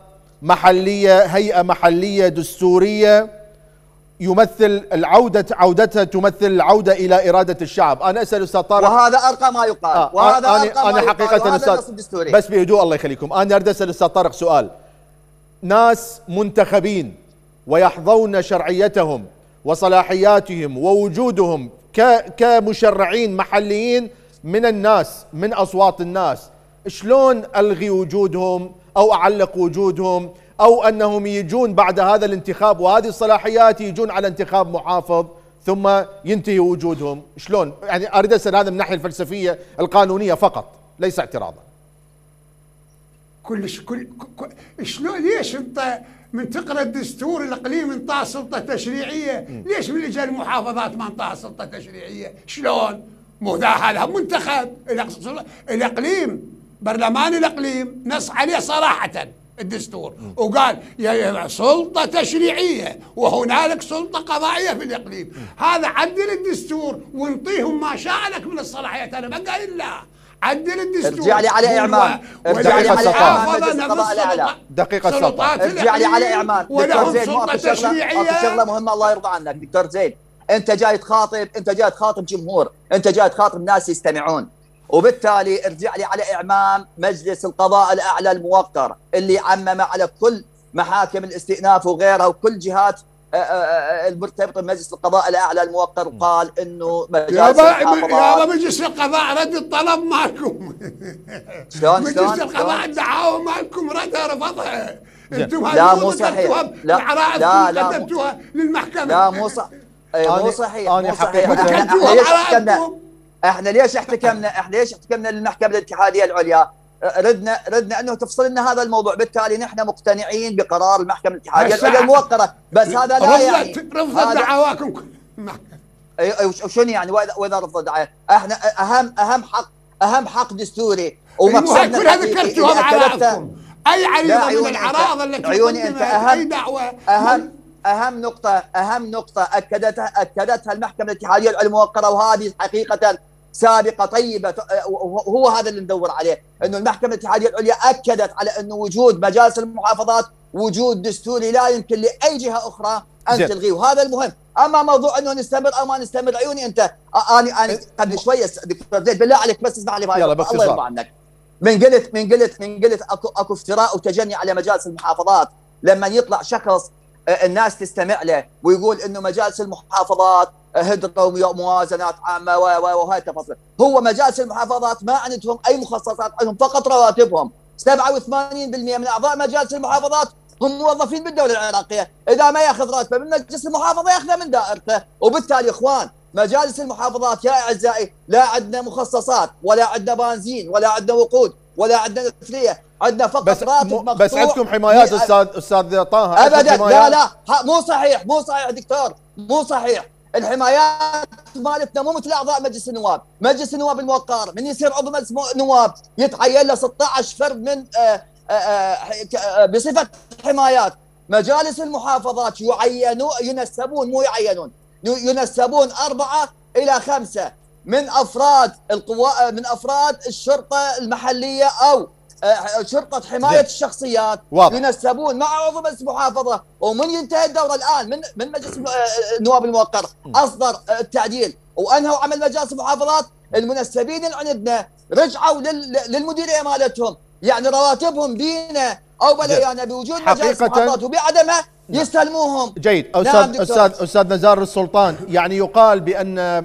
محلية هيئة محلية دستورية يمثل العودة عودتها تمثل العودة إلى إرادة الشعب. أنا أسأل أستاذ طارق. وهذا أرقى ما يقال. آه، وهذا أنا أرقى ما أنا يقال. حقيقة وهذا أستاذ بس بهدوء الله يخليكم. أنا أريد أسأل أستاذ طارق سؤال. ناس منتخبين ويحظون شرعيتهم وصلاحياتهم ووجودهم ك كمشرعين محليين من الناس من أصوات الناس شلون ألغي وجودهم أو أعلق وجودهم؟ أو أنهم يجون بعد هذا الانتخاب وهذه الصلاحيات يجون على انتخاب محافظ ثم ينتهي وجودهم. شلون؟ يعني أريد أسأل هذا من الناحية الفلسفية القانونية فقط ليس اعتراضا. كلش كل كل- شلون ليش انت من تقرأ الدستور الاقليم انطاه سلطة تشريعية، ليش من اجى المحافظات ما انطاها سلطة تشريعية؟ شلون؟ مو هذا منتخب. الإقليم برلمان الإقليم نص عليه صراحة. الدستور. وقال يا- سلطة تشريعية وهنالك سلطة قضائية في الإقليم، هذا عدل الدستور وانطيهم ما شاء لك من الصلاحيات. أنا ما قايل لا. عدل الدستور. ارجع لي على إعمام. ارجع لي على. سلطات- دقيقة سلطات ارجع لي على الإقليم اعمال دكتور زين سلطة ماكو شغله شغله تشريعية مهمه الله يرضى عنك. دكتور زين أنت جاي تخاطب أنت جاي تخاطب جمهور. أنت جاي تخاطب ناس يستمعون. وبالتالي ارجع لي على إعمام مجلس القضاء الأعلى الموقر اللي عمم على كل محاكم الاستئناف وغيرها وكل جهات آه، آه، آه، المرتبطة بمجلس القضاء الأعلى الموقر وقال إنه مجالس يابا يابا المحافظات مجلس القضاء رد الطلب مالكم. شلون مجلس القضاء؟ الدعاوى مالكم ردها رفضها أنتم لا، مو صحيح. لا، لا، لا، كتبتوها للمحكمة. لا مو صح إيه، مو صحيح مو صحيح. حقيقة- إحنا إحنا ليش احتكمنا إحنا ليش احتكمنا للمحكمة الاتحادية العليا؟ ردنا ردنا أنه تفصل لنا هذا الموضوع. بالتالي نحن مقتنعين بقرار المحكمة الاتحادية العليا الموقره بس هذا لا يعني. رفضت هذا- دعواكم. كل-. أي- أي وشنو يعني؟ واذا وإذا رفض دعايه إحنا اهم أهم حق أهم حق دستوري. كلها الحقيقي ذكرتوها اللي أكدته- بعرائضكم اي عريضه من العرائض التي عيوني قدمت أهم- اي دعوة؟ اهم أهم نقطة أهم نقطة اكدتها أكدتها المحكمة الاتحادية العليا الموقرة وهذه حقيقة سابقة طيبة وهو هذا اللي ندور عليه إنه المحكمة الاتحادية العليا أكدت على انه وجود مجالس المحافظات وجود دستوري لا يمكن لأي جهة أخرى أن زين. تلغيه وهذا المهم أما موضوع إنه نستمر أو ما نستمر عيوني أنت أنا أنا قبل شوية دكتور زيد بالله عليك بس اسمع لي بهاي. الله يرضى عنك من قلت من قلت من قلت اكو أكو افتراء وتجني على مجالس المحافظات لما يطلع شخص آه، الناس تستمع له ويقول إنه مجالس المحافظات آه، هدروا موازنات عامة وهاي التفاصيل. هو مجالس المحافظات ما عندهم أي مخصصات عندهم فقط رواتبهم. 87% من أعضاء مجالس المحافظات هم موظفين بالدولة العراقية، إذا ما يأخذ راتبه من مجلس المحافظة يأخذه من دائرته، وبالتالي إخوان مجالس المحافظات يا أعزائي لا عندنا مخصصات ولا عندنا بنزين ولا عندنا وقود، ولا عندنا مثليه عندنا فقط بس راتب مقطوع بس عندكم حمايات أستاذ أستاذ طه ابدا. لا؟ لا. مو صحيح مو صحيح دكتور. مو صحيح. الحمايات مالتنا مو مثل أعضاء مجلس النواب، مجلس النواب الموقر من يصير عضو مجلس نواب يتعين له 16 فرد من آه، آه، آه، بصفة حمايات، مجالس المحافظات يعينون ينسبون مو يعينون ينسبون أربعة إلى خمسة. من أفراد القوا من أفراد الشرطة المحلية أو آه، شرطة حماية. الشخصيات واضح. ينسبون مع عضو مجلس محافظه ومن ينتهي الدوره الآن من من مجلس الم- آه، النواب الموقر؟ أصدر آه، التعديل. وأنهوا عمل مجالس المحافظات المنسبين اللي عندنا رجعوا لل- للمديريه مالتهم يعني رواتبهم بينا أو بليانا بوجود مجالس حقيقة- محافظات وبعدمها يستلموهم جيد. نعم أستاذ دكتور. أستاذ أستاذ نزار السلطان. يعني يقال بأن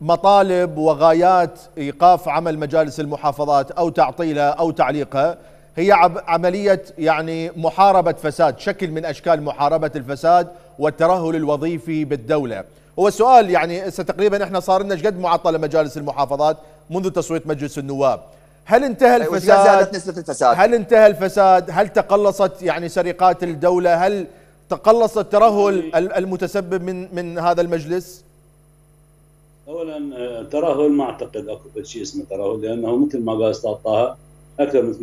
مطالب وغايات إيقاف عمل مجالس المحافظات أو تعطيلها أو تعليقها هي عملية يعني محاربة فساد شكل من أشكال محاربة الفساد والترهل الوظيفي بالدولة هو السؤال يعني هسه تقريبا إحنا صار لنا قد معطلة مجالس المحافظات منذ تصويت مجلس النواب هل انتهى زادت الفساد نسبة الفساد هل انتهى الفساد؟ هل تقلصت يعني سرقات الدولة؟ هل تقلص الترهل ال- المتسبب من من هذا المجلس؟ اولا آه، ترهل ما أعتقد أكو شيء اسمه ترهل لأنه مثل ما قال أستاذ طه أكثر من 80%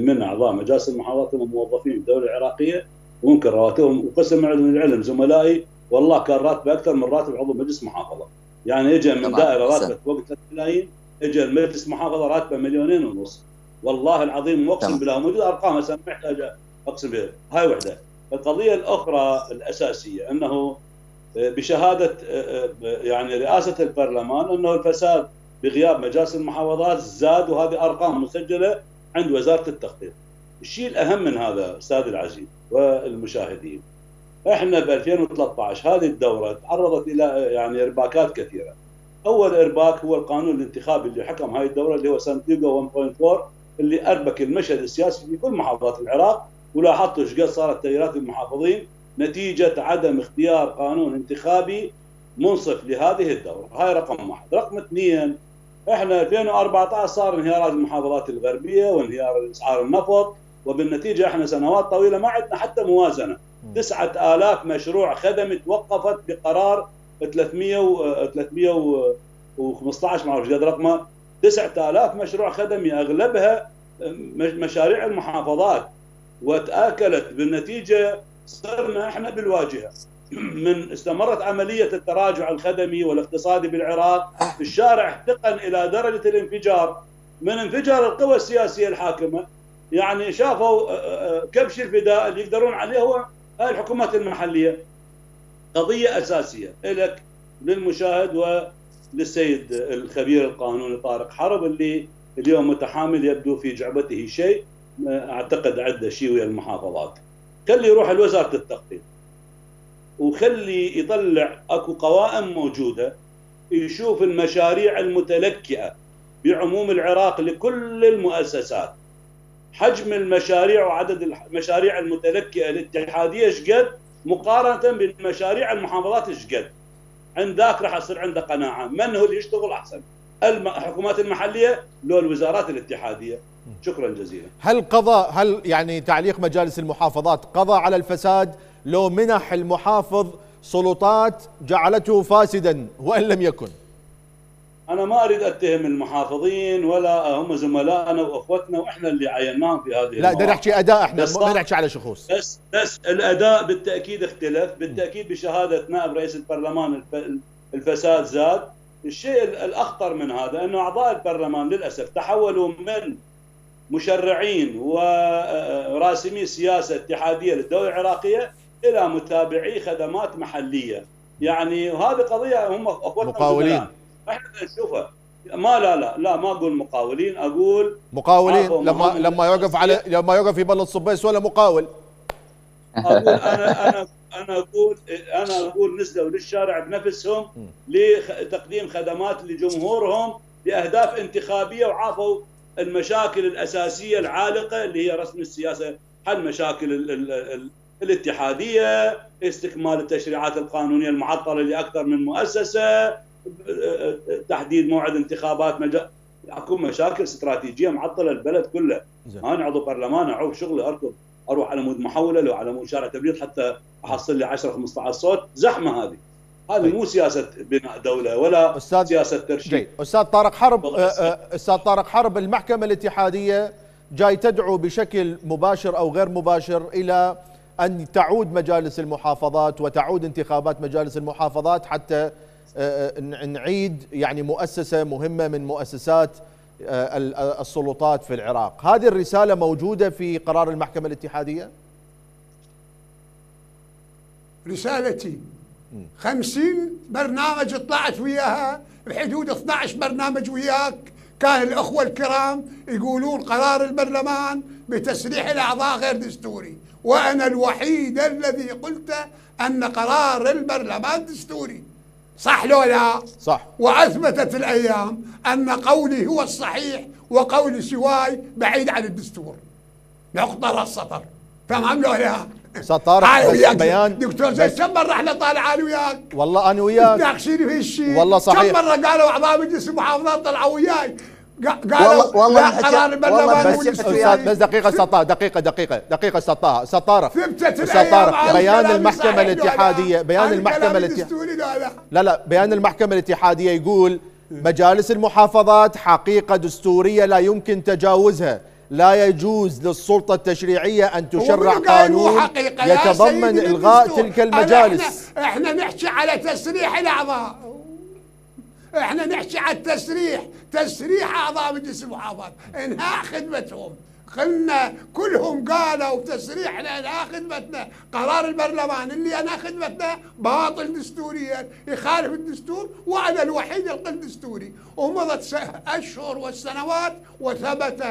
من أعضاء مجالس المحافظات هم موظفين في الدولة العراقية وممكن رواتبهم وقسم من العلم زملائي والله كان راتبه أكثر من راتب عضو مجلس محافظة يعني اجى من. دائرة. راتبة فوق 3 ملايين اجى المجلس محافظة راتبة مليونين ونص والله العظيم تمام. بالله موجود أرقام هسه ما محتاج أقسم بالله هاي وحدة القضية الأخرى الأساسية أنه بشهادة يعني رئاسة البرلمان أنه الفساد بغياب مجالس المحافظات زاد وهذه أرقام مسجلة عند وزارة التخطيط. الشيء الأهم من هذا أستاذ العزيز والمشاهدين إحنا ب 2013 هذه الدورة تعرضت إلى يعني إرباكات كثيرة. أول إرباك هو القانون الانتخابي اللي حكم هاي الدورة اللي هو سانتيغو 1.4 اللي اربك المشهد السياسي في كل محافظات العراق ولاحظتوا إيش قد صارت تغييرات المحافظين نتيجة عدم اختيار قانون انتخابي منصف لهذه الدورة، هاي رقم واحد، رقم اثنين إحنا 2014 صار انهيارات المحافظات الغربية وانهيار إسعار النفط وبالنتيجة إحنا سنوات طويلة ما عندنا حتى موازنة. 9000 مشروع خدمي توقفت بقرار 300 و 315 ما أعرف قد رقمه. 9000 مشروع خدمي أغلبها مش- مشاريع المحافظات. وتأكلت بالنتيجة صرنا إحنا بالواجهة. من استمرت عملية التراجع الخدمي والاقتصادي بالعراق الشارع احتقن إلى درجة الانفجار. من انفجار القوى السياسية الحاكمة يعني شافوا آه، آه، كبش الفداء اللي يقدرون عليه هو هاي الحكومات المحلية. قضية أساسية لك للمشاهد وللسيد الخبير القانوني طارق حرب اللي اليوم متحامل يبدو في جعبته شيء آه، أعتقد عنده شيء ويا المحافظات. خلي يروح لوزاره التخطيط. وخلي يطلع اكو قوائم موجودة يشوف المشاريع المتلكئة بعموم العراق لكل المؤسسات. حجم المشاريع وعدد المشاريع المتلكئة الاتحادية إيش قد؟ مقارنة بالمشاريع المحافظات إيش قد؟ عندك راح يصير عنده قناعة. من هو اللي يشتغل أحسن؟ الحكومات المحلية لو الوزارات الاتحادية. شكرا جزيلا. هل قضى هل يعني تعليق مجالس المحافظات قضى على الفساد؟ لو منح المحافظ سلطات جعلته فاسدا وإن لم يكن؟ أنا ما أريد أتهم المحافظين ولا هم زملائنا وأخوتنا وإحنا اللي عيناهم في هذه لا بدنا. نحكي أداء إحنا ما نحكي على شخوص بس بس الأداء بالتأكيد اختلف. بالتأكيد بشهادة نائب رئيس البرلمان الف- الفساد زاد. الشيء ال- الأخطر من هذا إنه أعضاء البرلمان للأسف تحولوا من مشرعين وراسمي سياسة اتحادية للدولة العراقية إلى متابعي خدمات محلية. يعني وهذه قضية هم أخوتنا مقاولين. إحنا نشوفها. ما لا لا لا ما أقول مقاولين أقول مقاولين. لما لما يوقف على لما يوقف في بلد صبيس ولا مقاول. أقول أنا أنا أنا أقول أنا أقول نزلوا للشارع بنفسهم لتقديم خدمات لجمهورهم لأهداف انتخابية وعافوا المشاكل الأساسية العالقة اللي هي رسم السياسة حل مشاكل ال ال ال الاتحادية استكمال التشريعات القانونية المعطلة لأكثر من مؤسسة تحديد موعد انتخابات مجا... أكو مشاكل استراتيجية معطلة البلد كله. زين. أنا عضو برلمان أعوف شغلي أركض أروح على مود محولة لو على مود شارع تبريد حتى أحصل لي 10 15 صوت. زحمة هذه. هذه طيب. مو سياسة بناء دولة ولا أستاذ- سياسة ترشيد جيد أستاذ طارق حرب. آه، آه، أستاذ طارق حرب المحكمة الاتحادية جاي تدعو بشكل مباشر أو غير مباشر إلى أن تعود مجالس المحافظات وتعود انتخابات مجالس المحافظات حتى آه، نعيد يعني مؤسسة مهمة من مؤسسات ال- السلطات في العراق هذه الرسالة موجودة في قرار المحكمة الاتحادية رسالتي خمسين برنامج طلعت وياها بحدود 12 برنامج وياك. كان الأخوة الكرام يقولون قرار البرلمان بتسريح الأعضاء غير دستوري. وأنا الوحيد الذي قلت أن قرار البرلمان دستوري. صح لو لا؟ صح. وأثبتت الأيام أن قولي هو الصحيح وقول سواي بعيد عن الدستور. نقطة راس سطر. تمام لو لا؟ وياك بيان. دكتور زين كم مرة إحنا طالع أنا وياك؟ والله أنا وياك. ناقشين في الشيء والله صحيح. كم مرة قالوا أعضاء مجلس المحافظات طلعوا وياي؟ قا- قالوا والله- والله قرار البرلمان والله بس. أستاذ بس دقيقة طارق دقيقة دقيقة دقيقة الأيام طارق على بيان المحكمة؟ الاتحادية بيان المحكمة الاتحاديه لا لا. لا لا بيان المحكمة الاتحادية يقول مجالس المحافظات حقيقة دستورية لا يمكن تجاوزها. لا يجوز للسلطة التشريعية أن تشرع قانون يتضمن إلغاء؟ تلك المجالس إحنا, إحنا نحكي على تسريح الأعضاء. إحنا نحكي على التسريح. تسريح أعضاء مجلس المحافظات. إنهاء خدمتهم. قلنا كلهم قالوا تسريح انهاء خدمتنا. قرار البرلمان اللي انهى خدمتنا باطل دستوريا. يخالف الدستور وأنا الوحيد اللي قلت دستوري. ومضت أشهر والسنوات وثبت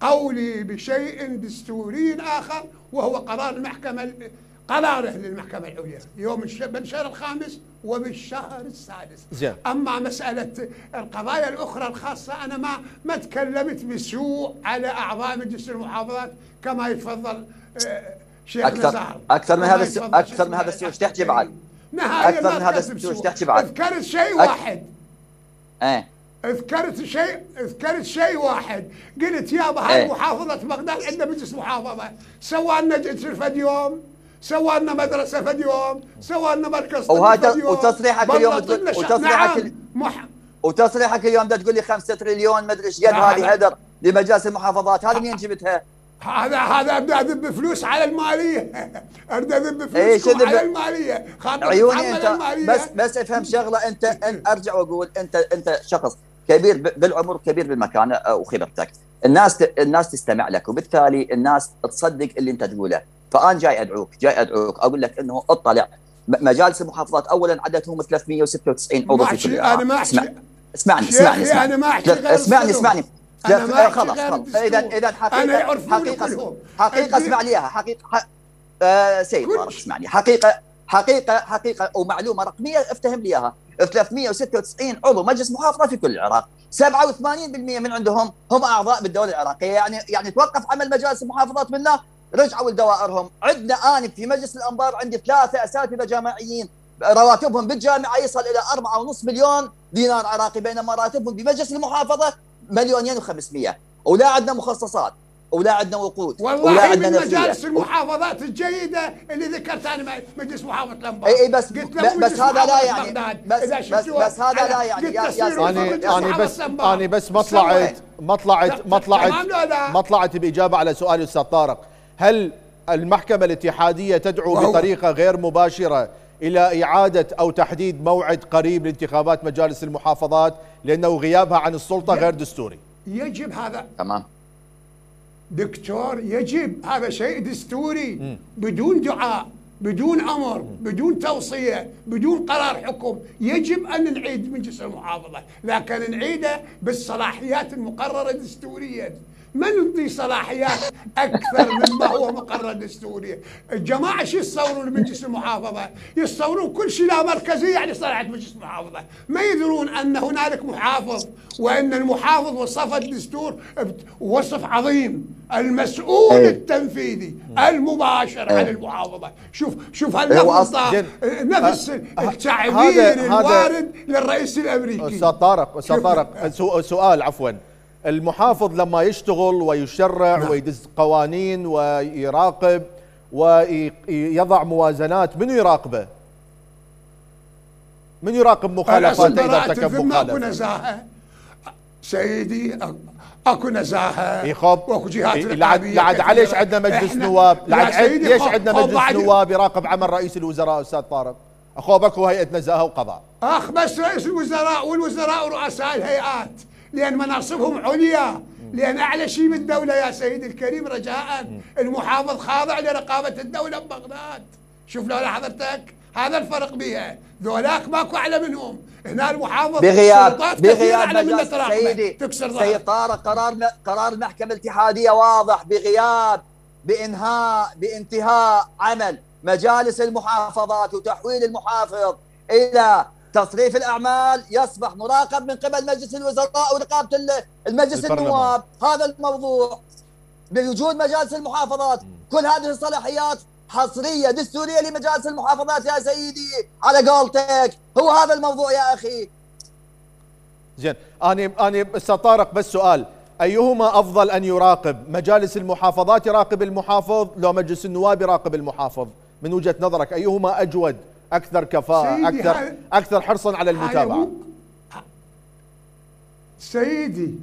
قولي بشيء دستوري آخر وهو قرار المحكمة ال- قراره للمحكمه العليا. يوم الش- بالشهر الخامس وبالشهر السادس. زين. أما مسألة القضايا الأخرى الخاصة أنا ما ما تكلمت بسوء على أعضاء مجلس المحافظات كما يتفضل آه، شيخ أكثر- نزار. أكثر من هذا الس- يتفضل أكثر من هذا السوء إيش تحكي بعد؟ أكثر من هذا السوء إيش. تحكي بعد؟ اذكرت شيء أك- واحد. إيه. اذكرت شيء اذكرت شيء واحد. قلت يابا هاي إيه. محافظة بغداد عندنا مجلس محافظة. سوى لنا فد يوم. سوى لنا مدرسة فد يوم سوى لنا مركز طبي وهذا- وتصريحك اليوم وتصريحك نعم. ال- مح... وتصريحك اليوم ده تقول لي 5 تريليون مدري إيش قد هذه. هدر لمجالس المحافظات. هذه منين جبتها؟ هذا هذا أبدأ أذب فلوس على المالية. ابدا أذب إيه، شذب- على المالية. خاطر عيوني انت المالية. بس بس افهم شغلة. انت, انت أرجع وأقول انت أنت شخص كبير بالعمر كبير بالمكانة وخبرتك الناس الناس تستمع لك وبالتالي الناس تصدق اللي أنت تقوله. فأنا جاي أدعوك جاي أدعوك. أقول لك إنه اطلع. مجالس المحافظات اولا عددهم 396 عضو في كل أنا ما أحكي. اسمعني اسمعني اسمعني أنا ما غير اسمعني. اسمعني. خلاص خلاص. إذا إذا حقيقة حقيقه. حقيقة أدري- اسمع لي إياها. حقيقة آه سيد. اسمعني. حقيقة حقيقة حقيقة ومعلومة رقمية افتهم لي إياها. 396 عضو مجلس محافظة في كل العراق. 87% من عندهم هم أعضاء بالدولة العراقية. يعني يعني توقف عمل مجالس المحافظات منا رجعوا لدوائرهم عندنا أنا في مجلس الأنبار عندي ثلاثة أساتذة جامعيين رواتبهم بالجامعة يصل إلى 4.5 مليون دينار عراقي بينما راتبهم بمجلس المحافظة مليونين و500 ولا عندنا مخصصات ولا عندنا وقود ولا والله عندنا من. مجالس المحافظات الجيدة اللي ذكرت أنا مجلس محافظة الأنبار إي إي بس بس هذا لا يعني. بس بس بس هذا لا يعني يا يا محافظة بس الأنبار. أنا بس ما طلعت ما طلعت ما طلعت؟ ما طلعت بإجابة على سؤال أستاذ طارق هل المحكمة الاتحادية تدعو بطريقة غير مباشرة إلى إعادة أو تحديد موعد قريب لانتخابات مجالس المحافظات لأنه غيابها عن السلطة غير دستوري؟ يجب هذا. تمام. دكتور يجب. هذا شيء دستوري. بدون دعاء بدون أمر بدون توصية بدون قرار حكم. يجب أن نعيد مجلس المحافظة لكن نعيده بالصلاحيات المقررة دستوريا. ما نعطي صلاحيات أكثر مما هو مقرر دستوريا الجماعه شو يتصورون لمجلس المحافظة؟ يتصورون كل شيء لا مركزيه يعني صلاحية مجلس المحافظة. ما يدرون أن هنالك محافظ وأن المحافظ وصف الدستور وصف عظيم المسؤول أي. التنفيذي المباشر عن المحافظة. شوف شوف هو هاللفظ نفس أه، التعبير هذا- هذا- الوارد للرئيس الأمريكي. أستاذ طارق أستاذ طارق سو- سؤال عفوا. المحافظ لما يشتغل ويشرع نعم. ويدز قوانين ويراقب ويضع موازنات من يراقبه؟ من يراقب مخالفاته إذا ارتكب مخالفة؟ نزاهة سيدي أكو نزاهة يخب وأكو جهات لعد رقابية لعد عليش. عندنا مجلس نواب لعد ليش عندنا مجلس نواب يراقب عمل رئيس الوزراء أستاذ طارق أخوه اكو هيئة نزاهة وقضاء أخ بس رئيس الوزراء والوزراء ورؤساء الهيئات لأن مناصبهم عليا لأن أعلى شيء بالدولة يا سيدي الكريم رجاء. المحافظ خاضع لرقابة الدولة ببغداد. شوف لو حضرتك هذا الفرق بها ذولاك ماكو أعلى منهم. هنا المحافظ بغياب بغياب مجلس سيدي تكسر سيد طارق قرار قرار المحكمه الاتحادية واضح. بغياب بإنهاء بانتهاء عمل مجالس المحافظات وتحويل المحافظ إلى تصريف الأعمال يصبح مراقب من قبل مجلس الوزراء ورقابة ال- المجلس البرلمان. النواب. هذا الموضوع بوجود مجالس المحافظات. كل هذه الصلاحيات حصرية دستورية لمجالس المحافظات يا سيدي على قولتك. هو هذا الموضوع يا أخي. زين أنا أنا أستاذ طارق بس سؤال. أيهما أفضل أن يراقب؟ مجالس المحافظات يراقب المحافظ لو مجلس النواب يراقب المحافظ؟ من وجهة نظرك أيهما أجود؟ أكثر كفاءة أكثر أكثر حرصا على المتابعة. سيدي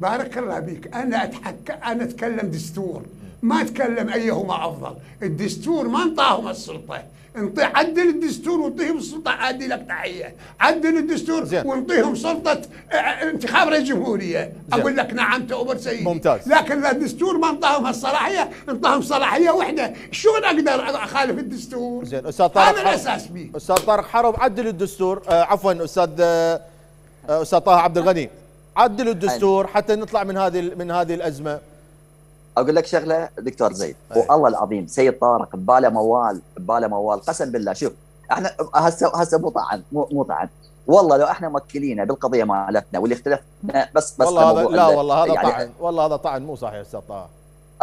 بارك الله بك أنا اتحكى أنا أتكلم دستور ما أتكلم أيهما أفضل. الدستور ما أنطاهم السلطة. انطي عدل الدستور وانطيهم السلطة عادي لك تحيه عدل الدستور زين. وانطيهم سلطة آه، انتخاب رئيس جمهورية. زين. أقول لك نعم تؤمر سيدي ممتاز. لكن الدستور ما انطاهم هالصلاحية انطاهم صلاحية واحدة شلون أقدر أخالف الدستور؟ زين أستاذ طارق هذا الأساس به أستاذ طارق حرب عدل الدستور. آه عفوا أستاذ آه آه، أستاذ طه عبد الغني. عدل الدستور حتى نطلع من هذه من هذه الأزمة. أقول لك شغلة دكتور زيد. أي. والله العظيم سيد طارق بباله موال بباله موال قسم بالله. شوف إحنا هسه هسه مو طعن مو مو طعن. والله لو إحنا موكلين بالقضية مالتنا واللي اختلفنا بس بس والله هذا لا ال- والله هذا يعني طعن. والله هذا طعن مو صحيح أستاذ طه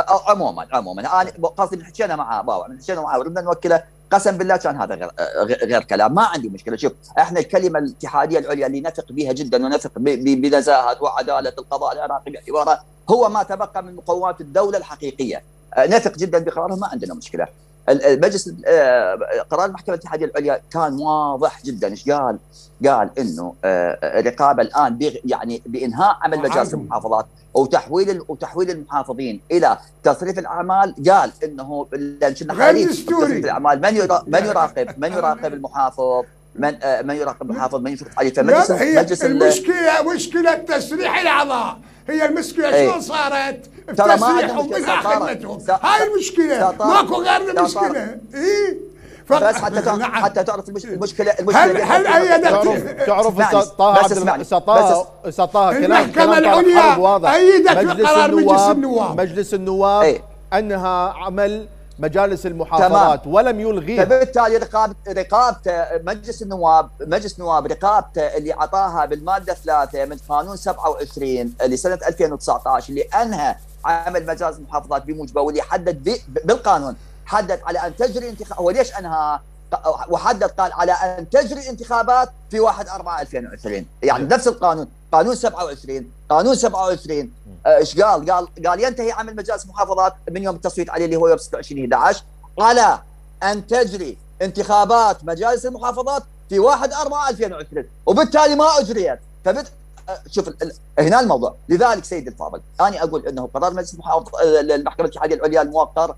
أ- عموما عموما. أنا قصدي حكينا مع باوع حكينا معاه وربنا نوكله قسم بالله كان هذا غير غير- كلام. ما عندي مشكلة. شوف إحنا الكلمة الاتحادية العليا اللي نثق بها جدا ونثق بنزاهة وعدالة القضاء العراقي باعتباره هو ما تبقى من مقومات الدولة الحقيقية. آه، نثق جدا بقراره ما عندنا مشكلة. المجلس آه، قرار المحكمة الاتحادية العليا كان واضح جدا. إيش قال؟ قال إنه آه، الرقابة الآن يعني بإنهاء عمل مجالس. المحافظات وتحويل ال- وتحويل المحافظين إلى تصريف الأعمال. قال إنه غير دستوري. تصريف الأعمال. من يرا- من يراقب من يراقب المحافظ؟ من آه، من يراقب المحافظ؟ من يشرف عليه فمجلس مجلس ال- المشكلة مشكلة تسريح الأعضاء. هي المشكلة إيه. شلون صارت؟ ترى ما عندنا بتسريحهم مشكلة. بإنهاء سطارة. خدمتهم هاي المشكلة. ماكو غير سطارة. مشكله اي بس حتى تعرف نعم. حتى تعرف المش- المشكلة المشكلة هل- هل أيدت- تعرف طه بس اسمعني، بس- طه كلام المحكمة كلام طارق العليا مجلس قرار مجلس النواب. مجلس النواب إيه. أنهى عمل مجالس المحافظات ولم يلغيها فبالتالي رقابه رقابته مجلس النواب مجلس النواب رقابته اللي أعطاها بالمادة ثلاثة من قانون 27 لسنة 2019 اللي أنهى عمل مجالس المحافظات بموجبه واللي حدد بالقانون حدد على أن تجري انتخاب هو ليش انهى وحدد قال على أن تجري الانتخابات في 1 4 2020 يعني نفس القانون قانون 27 قانون 27 آه، إيش قال؟ قال قال ينتهي عمل مجالس المحافظات من يوم التصويت عليه اللي هو يوم 26 11 على أن تجري انتخابات مجالس المحافظات في 1 4 2020 وبالتالي ما أجريت. فبت... آه، شوف. هنا الموضوع. لذلك سيدي الفاضل أنا أقول إنه قرار مجلس المحافظ المحكمة الاتحادية العليا الموقر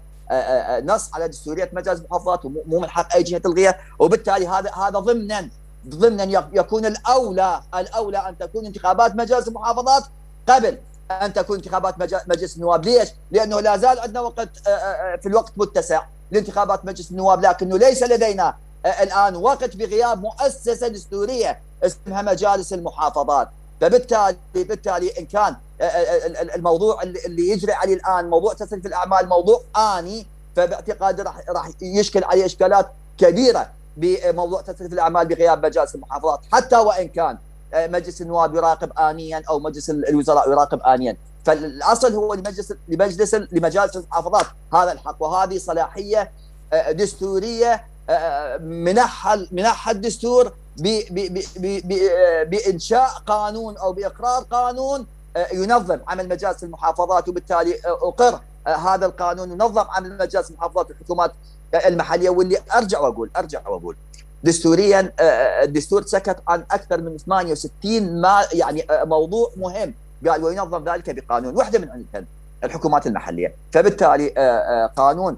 نص على دستورية مجالس المحافظات مو من حق أي جهة تلغيها وبالتالي هذا هذا ضمنا ضمنا يك- يكون الاولى الأولى أن تكون انتخابات مجالس المحافظات قبل أن تكون انتخابات مجلس النواب، ليش؟ لأنه لا زال عندنا وقت آه، آه، في الوقت متسع لانتخابات مجلس النواب لكنه ليس لدينا آه، الآن وقت بغياب مؤسسة دستورية اسمها مجالس المحافظات. فبالتالي بالتالي إن كان آه، آه، الموضوع اللي يجري عليه الآن موضوع تسليف الأعمال موضوع آني فباعتقادي راح راح يشكل عليه إشكالات كبيرة بموضوع تسليف الأعمال بغياب مجالس المحافظات حتى وإن كان آه، مجلس النواب يراقب انيا أو مجلس الوزراء يراقب انيا. فالأصل هو لمجلس لمجلس لمجالس المحافظات. هذا الحق. وهذه صلاحية دستورية منحها منحها الدستور بإنشاء قانون أو بإقرار قانون آه، ينظم عمل مجالس المحافظات وبالتالي آه، أقر آه، هذا القانون ينظم عمل مجالس المحافظات والحكومات المحلية واللي أرجع وأقول أرجع وأقول دستوريا الدستور سكت عن أكثر من 68 ما يعني موضوع مهم. قال وينظم ذلك بقانون واحدة من عندهم الحكومات المحلية. فبالتالي قانون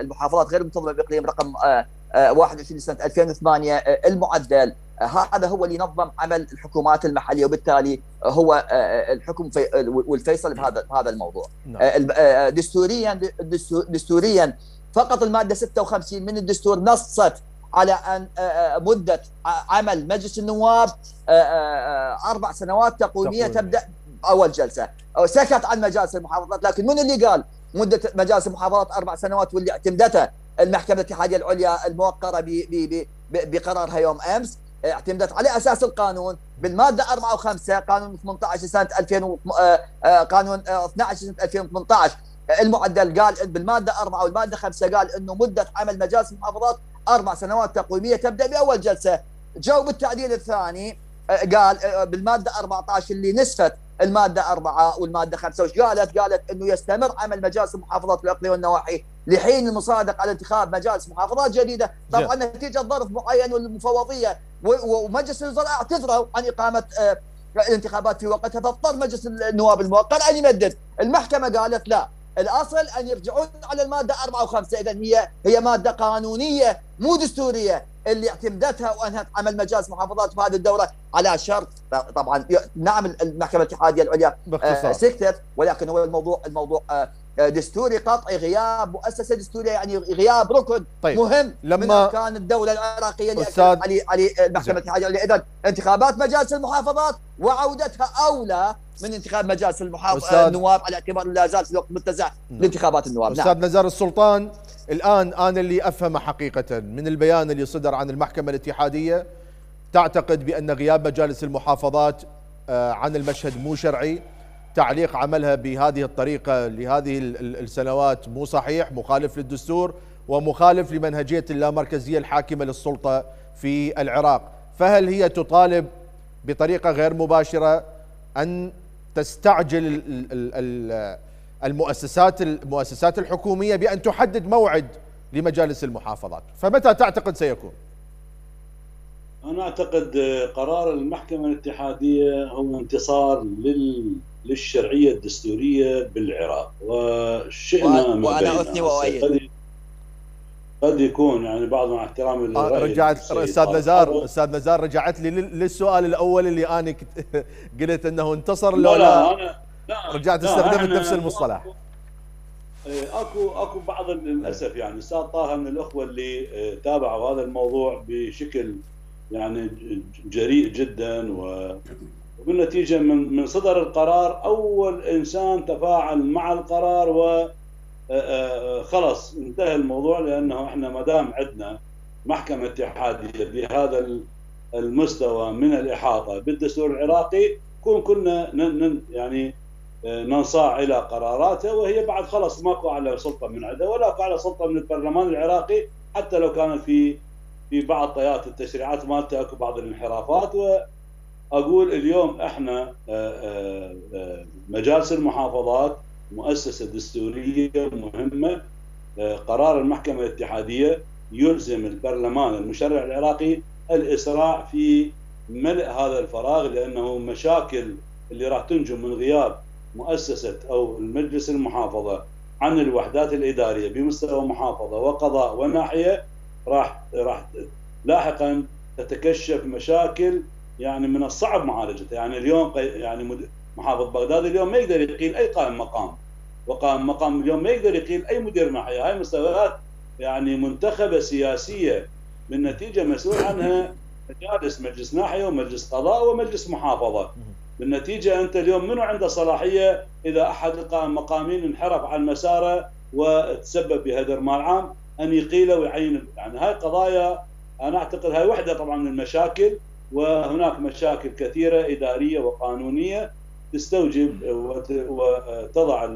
المحافظات غير المنتظمه بإقليم رقم 21 سنة 2008 المعدل. هذا هو اللي نظم عمل الحكومات المحلية وبالتالي هو الحكم في والفيصل بهذا هذا الموضوع. نعم. دستوريا دستوريا فقط المادة 56 من الدستور نصت على أن مدة عمل مجلس النواب أربع سنوات تقويمية تبدأ أول جلسة. سكت عن مجالس المحافظات لكن من اللي قال مدة مجالس المحافظات أربع سنوات واللي اعتمدتها المحكمة الاتحادية العليا الموقرة بقرارها يوم أمس اعتمدت على أساس القانون بالمادة 4 و5 قانون 18 سنة 2000 آه، آه، قانون 12 سنة 2018 المعدل قال بالمادة 4 والمادة 5 قال إنه مدة عمل مجالس المحافظات أربع سنوات تقويمية تبدأ بأول جلسة. جو بالتعديل الثاني آه، قال بالمادة 14 اللي نسفت المادة 4 والمادة 5 وش قالت؟ قالت إنه يستمر عمل مجالس المحافظات والاقليم والنواحي لحين المصادق على انتخاب مجالس محافظات جديدة، طبعا نتيجة ظرف معين والمفوضية ومجلس الوزراء اعتذروا عن إقامة آه، الانتخابات في وقتها فاضطر مجلس النواب الموقر أن يمدد، المحكمة قالت لا الأصل أن يرجعون على المادة 4 و5 اذا هي هي مادة قانونية مو دستورية. اللي اعتمدتها وأنهت عمل مجالس محافظات في هذه الدورة على شرط طبعا نعم المحكمة الاتحادية العليا آه سكتت ولكن هو الموضوع الموضوع آه دستوري قطعي غياب مؤسسة دستورية يعني غياب ركن طيب. مهم لما من أركان الدولة العراقية اللي أستاذ علي علي المحكمة الاتحادية اذا انتخابات مجالس المحافظات وعودتها أولى من انتخاب مجالس المحافظ النواب على اعتبار لا زال في الوقت متزع نعم. لانتخابات النواب أستاذ نعم. نزار السلطان الآن أنا اللي أفهم حقيقة من البيان اللي صدر عن المحكمة الاتحادية تعتقد بأن غياب مجالس المحافظات آه، عن المشهد مو شرعي. تعليق عملها بهذه الطريقة لهذه السنوات مو صحيح مخالف للدستور ومخالف لمنهجية اللامركزية الحاكمة للسلطة في العراق. فهل هي تطالب بطريقة غير مباشرة أن تستعجل المؤسسات المؤسسات الحكومية بأن تحدد موعد لمجالس المحافظات. فمتى تعتقد سيكون؟ أنا أعتقد قرار المحكمة الاتحادية هو انتصار لل للشرعية الدستورية بالعراق. وشئنا وأنا أثني وأؤيد. قد يكون يعني بعض مع احترامي آه رجعت أستاذ نزار أستاذ نزار رجعت لي للسؤال الأول اللي أنا قلت أنه انتصر لا, لا, أنا لا رجعت استخدمت نفس المصطلح. إيه، اكو أكو بعض للأسف يعني. أستاذ طه من الأخوة اللي إيه، تابعوا هذا الموضوع بشكل يعني جريء جدا و وبالنتيجة من من صدر القرار أول إنسان تفاعل مع القرار و آه، خلص انتهى الموضوع لأنه إحنا ما دام عندنا محكمة اتحادية بهذا المستوى من الإحاطة بالدستور العراقي كون كنا يعني ننصاع إلى قراراته وهي بعد خلص ماكو على سلطة من عندها ولا على سلطة من البرلمان العراقي حتى لو كانت في في بعض طيات التشريعات مالته أكو بعض الانحرافات. أقول اليوم إحنا آه، آه، آه، مجالس المحافظات مؤسسة دستورية مهمة قرار المحكمة الاتحادية يلزم البرلمان المشرع العراقي الإسراع في ملء هذا الفراغ لأنه مشاكل اللي راح تنجم من غياب مؤسسة أو المجلس المحافظة عن الوحدات الإدارية بمستوى محافظة وقضاء وناحية راح راح لاحقا تتكشف مشاكل يعني من الصعب معالجته يعني اليوم يعني محافظ بغداد اليوم ما يقدر يقيل أي قائم مقام. وقائم مقام اليوم ما يقدر يقيل أي مدير ناحيه هاي مستويات يعني منتخبة سياسية بالنتيجة مسؤول عنها مجالس مجلس ناحية ومجلس قضاء ومجلس محافظة. بالنتيجة أنت اليوم منو عنده صلاحية إذا أحد المقامين انحرف عن مساره وتسبب بهدر مال عام أن يقيله ويعين؟ يعني هاي قضايا أنا أعتقد هاي وحدة طبعا من المشاكل وهناك مشاكل كثيرة إدارية وقانونية تستوجب وتضع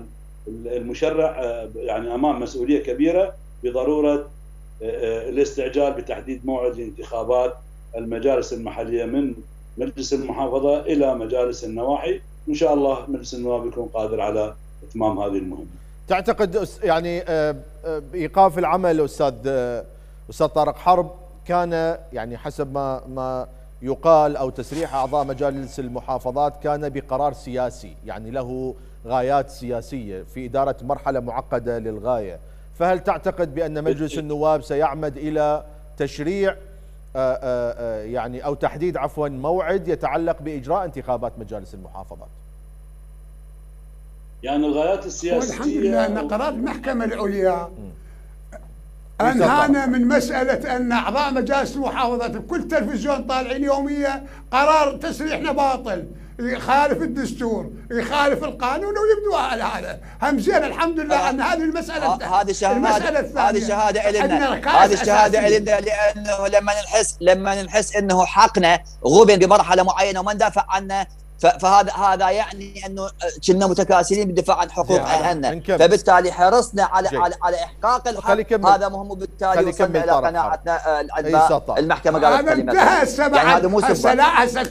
المشرع يعني أمام مسؤولية كبيرة بضرورة الاستعجال بتحديد موعد لانتخابات المجالس المحلية من مجلس المحافظة إلى مجالس النواحي. وان شاء الله مجلس النواب يكون قادر على إتمام هذه المهمة. تعتقد يعني آه، آه، إيقاف العمل أستاذ آه، أستاذ طارق حرب كان يعني حسب ما ما يقال أو تسريح أعضاء مجالس المحافظات كان بقرار سياسي يعني له غايات سياسية في إدارة مرحلة معقدة للغاية. فهل تعتقد بأن مجلس النواب سيعمد إلى تشريع يعني أو تحديد عفوا موعد يتعلق بإجراء انتخابات مجالس المحافظات. يعني الغايات السياسية والحمد لله أن قرارات المحكمه العليا. انهانا من مسألة أن أعضاء مجالس المحافظات بكل تلفزيون طالعين يوميا قرار تسريحنا باطل. يخالف الدستور يخالف القانون ويبدو على هذا. هم زين الحمد لله أن هذه المسألة هذه شهاده هذه شهادة لنا هذه شهادة لنا لأنه لما نحس لما نحس إنه حقنا غبن بمرحلة معينة وما ندافع عنه فهذا هذا يعني أنه كنا متكاسلين بالدفاع عن حقوق أهلنا. فبالتالي حرصنا على على, على إحقاق الحق. هذا مهم وبالتالي وصلنا إلى قناعتنا آه، المحكمة قالت كلمة انتهى يعني هذا مو لا هسه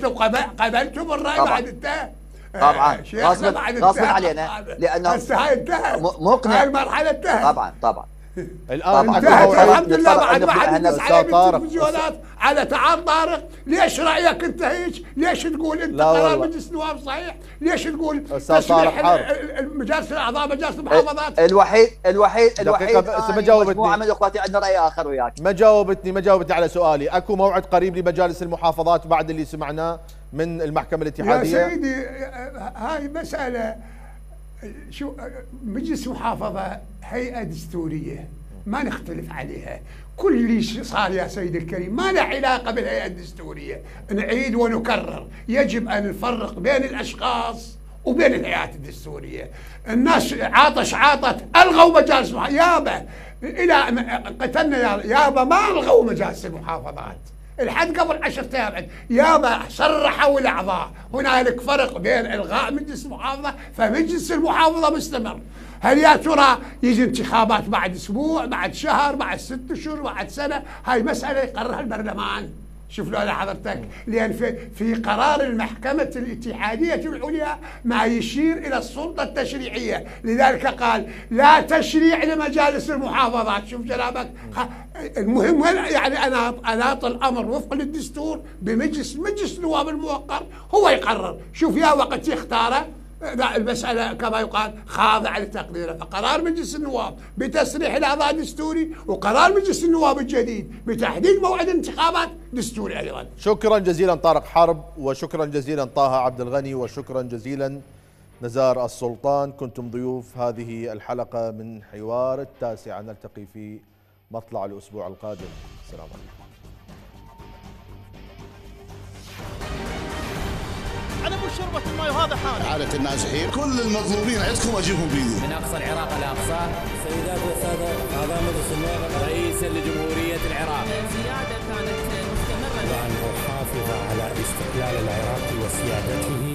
قبلتم الرأي بعد انتهى طبعا. غصبا غصبا علينا. لأنه هسه هاي انتهى مقنع. هاي المرحلة انتهت. طبعا طبعا. الآن الحمد لله بعد واحد على بالتلفزيونات على تعال طارق ليش رأيك أنت هيك؟ ليش تقول أنت قرار مجلس النواب صحيح؟ ليش تقول تسريح مجالس الأعضاء مجالس المحافظات؟ الوحيد الوحيد الوحيد ما جاوبتني مجموعة من إخواتي عندنا رأي آخر وياك ما جاوبتني ما جاوبتني على سؤالي، أكو موعد قريب لمجالس المحافظات بعد اللي سمعناه من المحكمة الاتحادية؟ يا سيدي هاي مسألة شو مجلس محافظة هيئة دستورية ما نختلف عليها. كل اللي صار يا سيدي الكريم ما له علاقة بالهيئة الدستورية. نعيد ونكرر. يجب أن نفرق بين الأشخاص وبين الهيئات الدستورية. الناس عاطش عاطت ألغوا مجالس يابا إلى قتلنا يابا ما ألغوا مجالس المحافظات. الحد قبل 10 أيام يابا صرحوا الاعضاء هنالك فرق بين إلغاء مجلس المحافظة فمجلس المحافظة مستمر. هل يا ترى يجي انتخابات بعد أسبوع بعد شهر بعد ست اشهر بعد سنة؟ هاي مسألة يقررها البرلمان. شوف لو حضرتك لأن في, في قرار المحكمة الاتحادية العليا ما يشير إلى السلطة التشريعية. لذلك قال لا تشريع لمجالس المحافظات. شوف جنابك المهم يعني أنا اناط الأمر وفق للدستور بمجلس مجلس النواب الموقر هو يقرر. شوف يا وقت يختاره. المسألة كما يقال خاضعة لتقديره فقرار مجلس النواب بتسريح الأعضاء الدستوري وقرار مجلس النواب الجديد بتحديد موعد الانتخابات دستوري أيضا. شكرا جزيلا طارق حرب وشكرا جزيلا طه عبد الغني وشكرا جزيلا نزار السلطان. كنتم ضيوف هذه الحلقة من حوار التاسعة نلتقي في مطلع الأسبوع القادم. السلام عليكم. على مو شربة الماء وهذا حال عادة النازحين. كل المظلومين عندكم أجيبهم بيدي. من أقصى العراق الاقصى سيدات وسادة اعضاء مجلس النواب رئيسا لجمهورية العراق. الزيادة كانت مستمرة. وان احافظ على استقلال العراق وسيادته.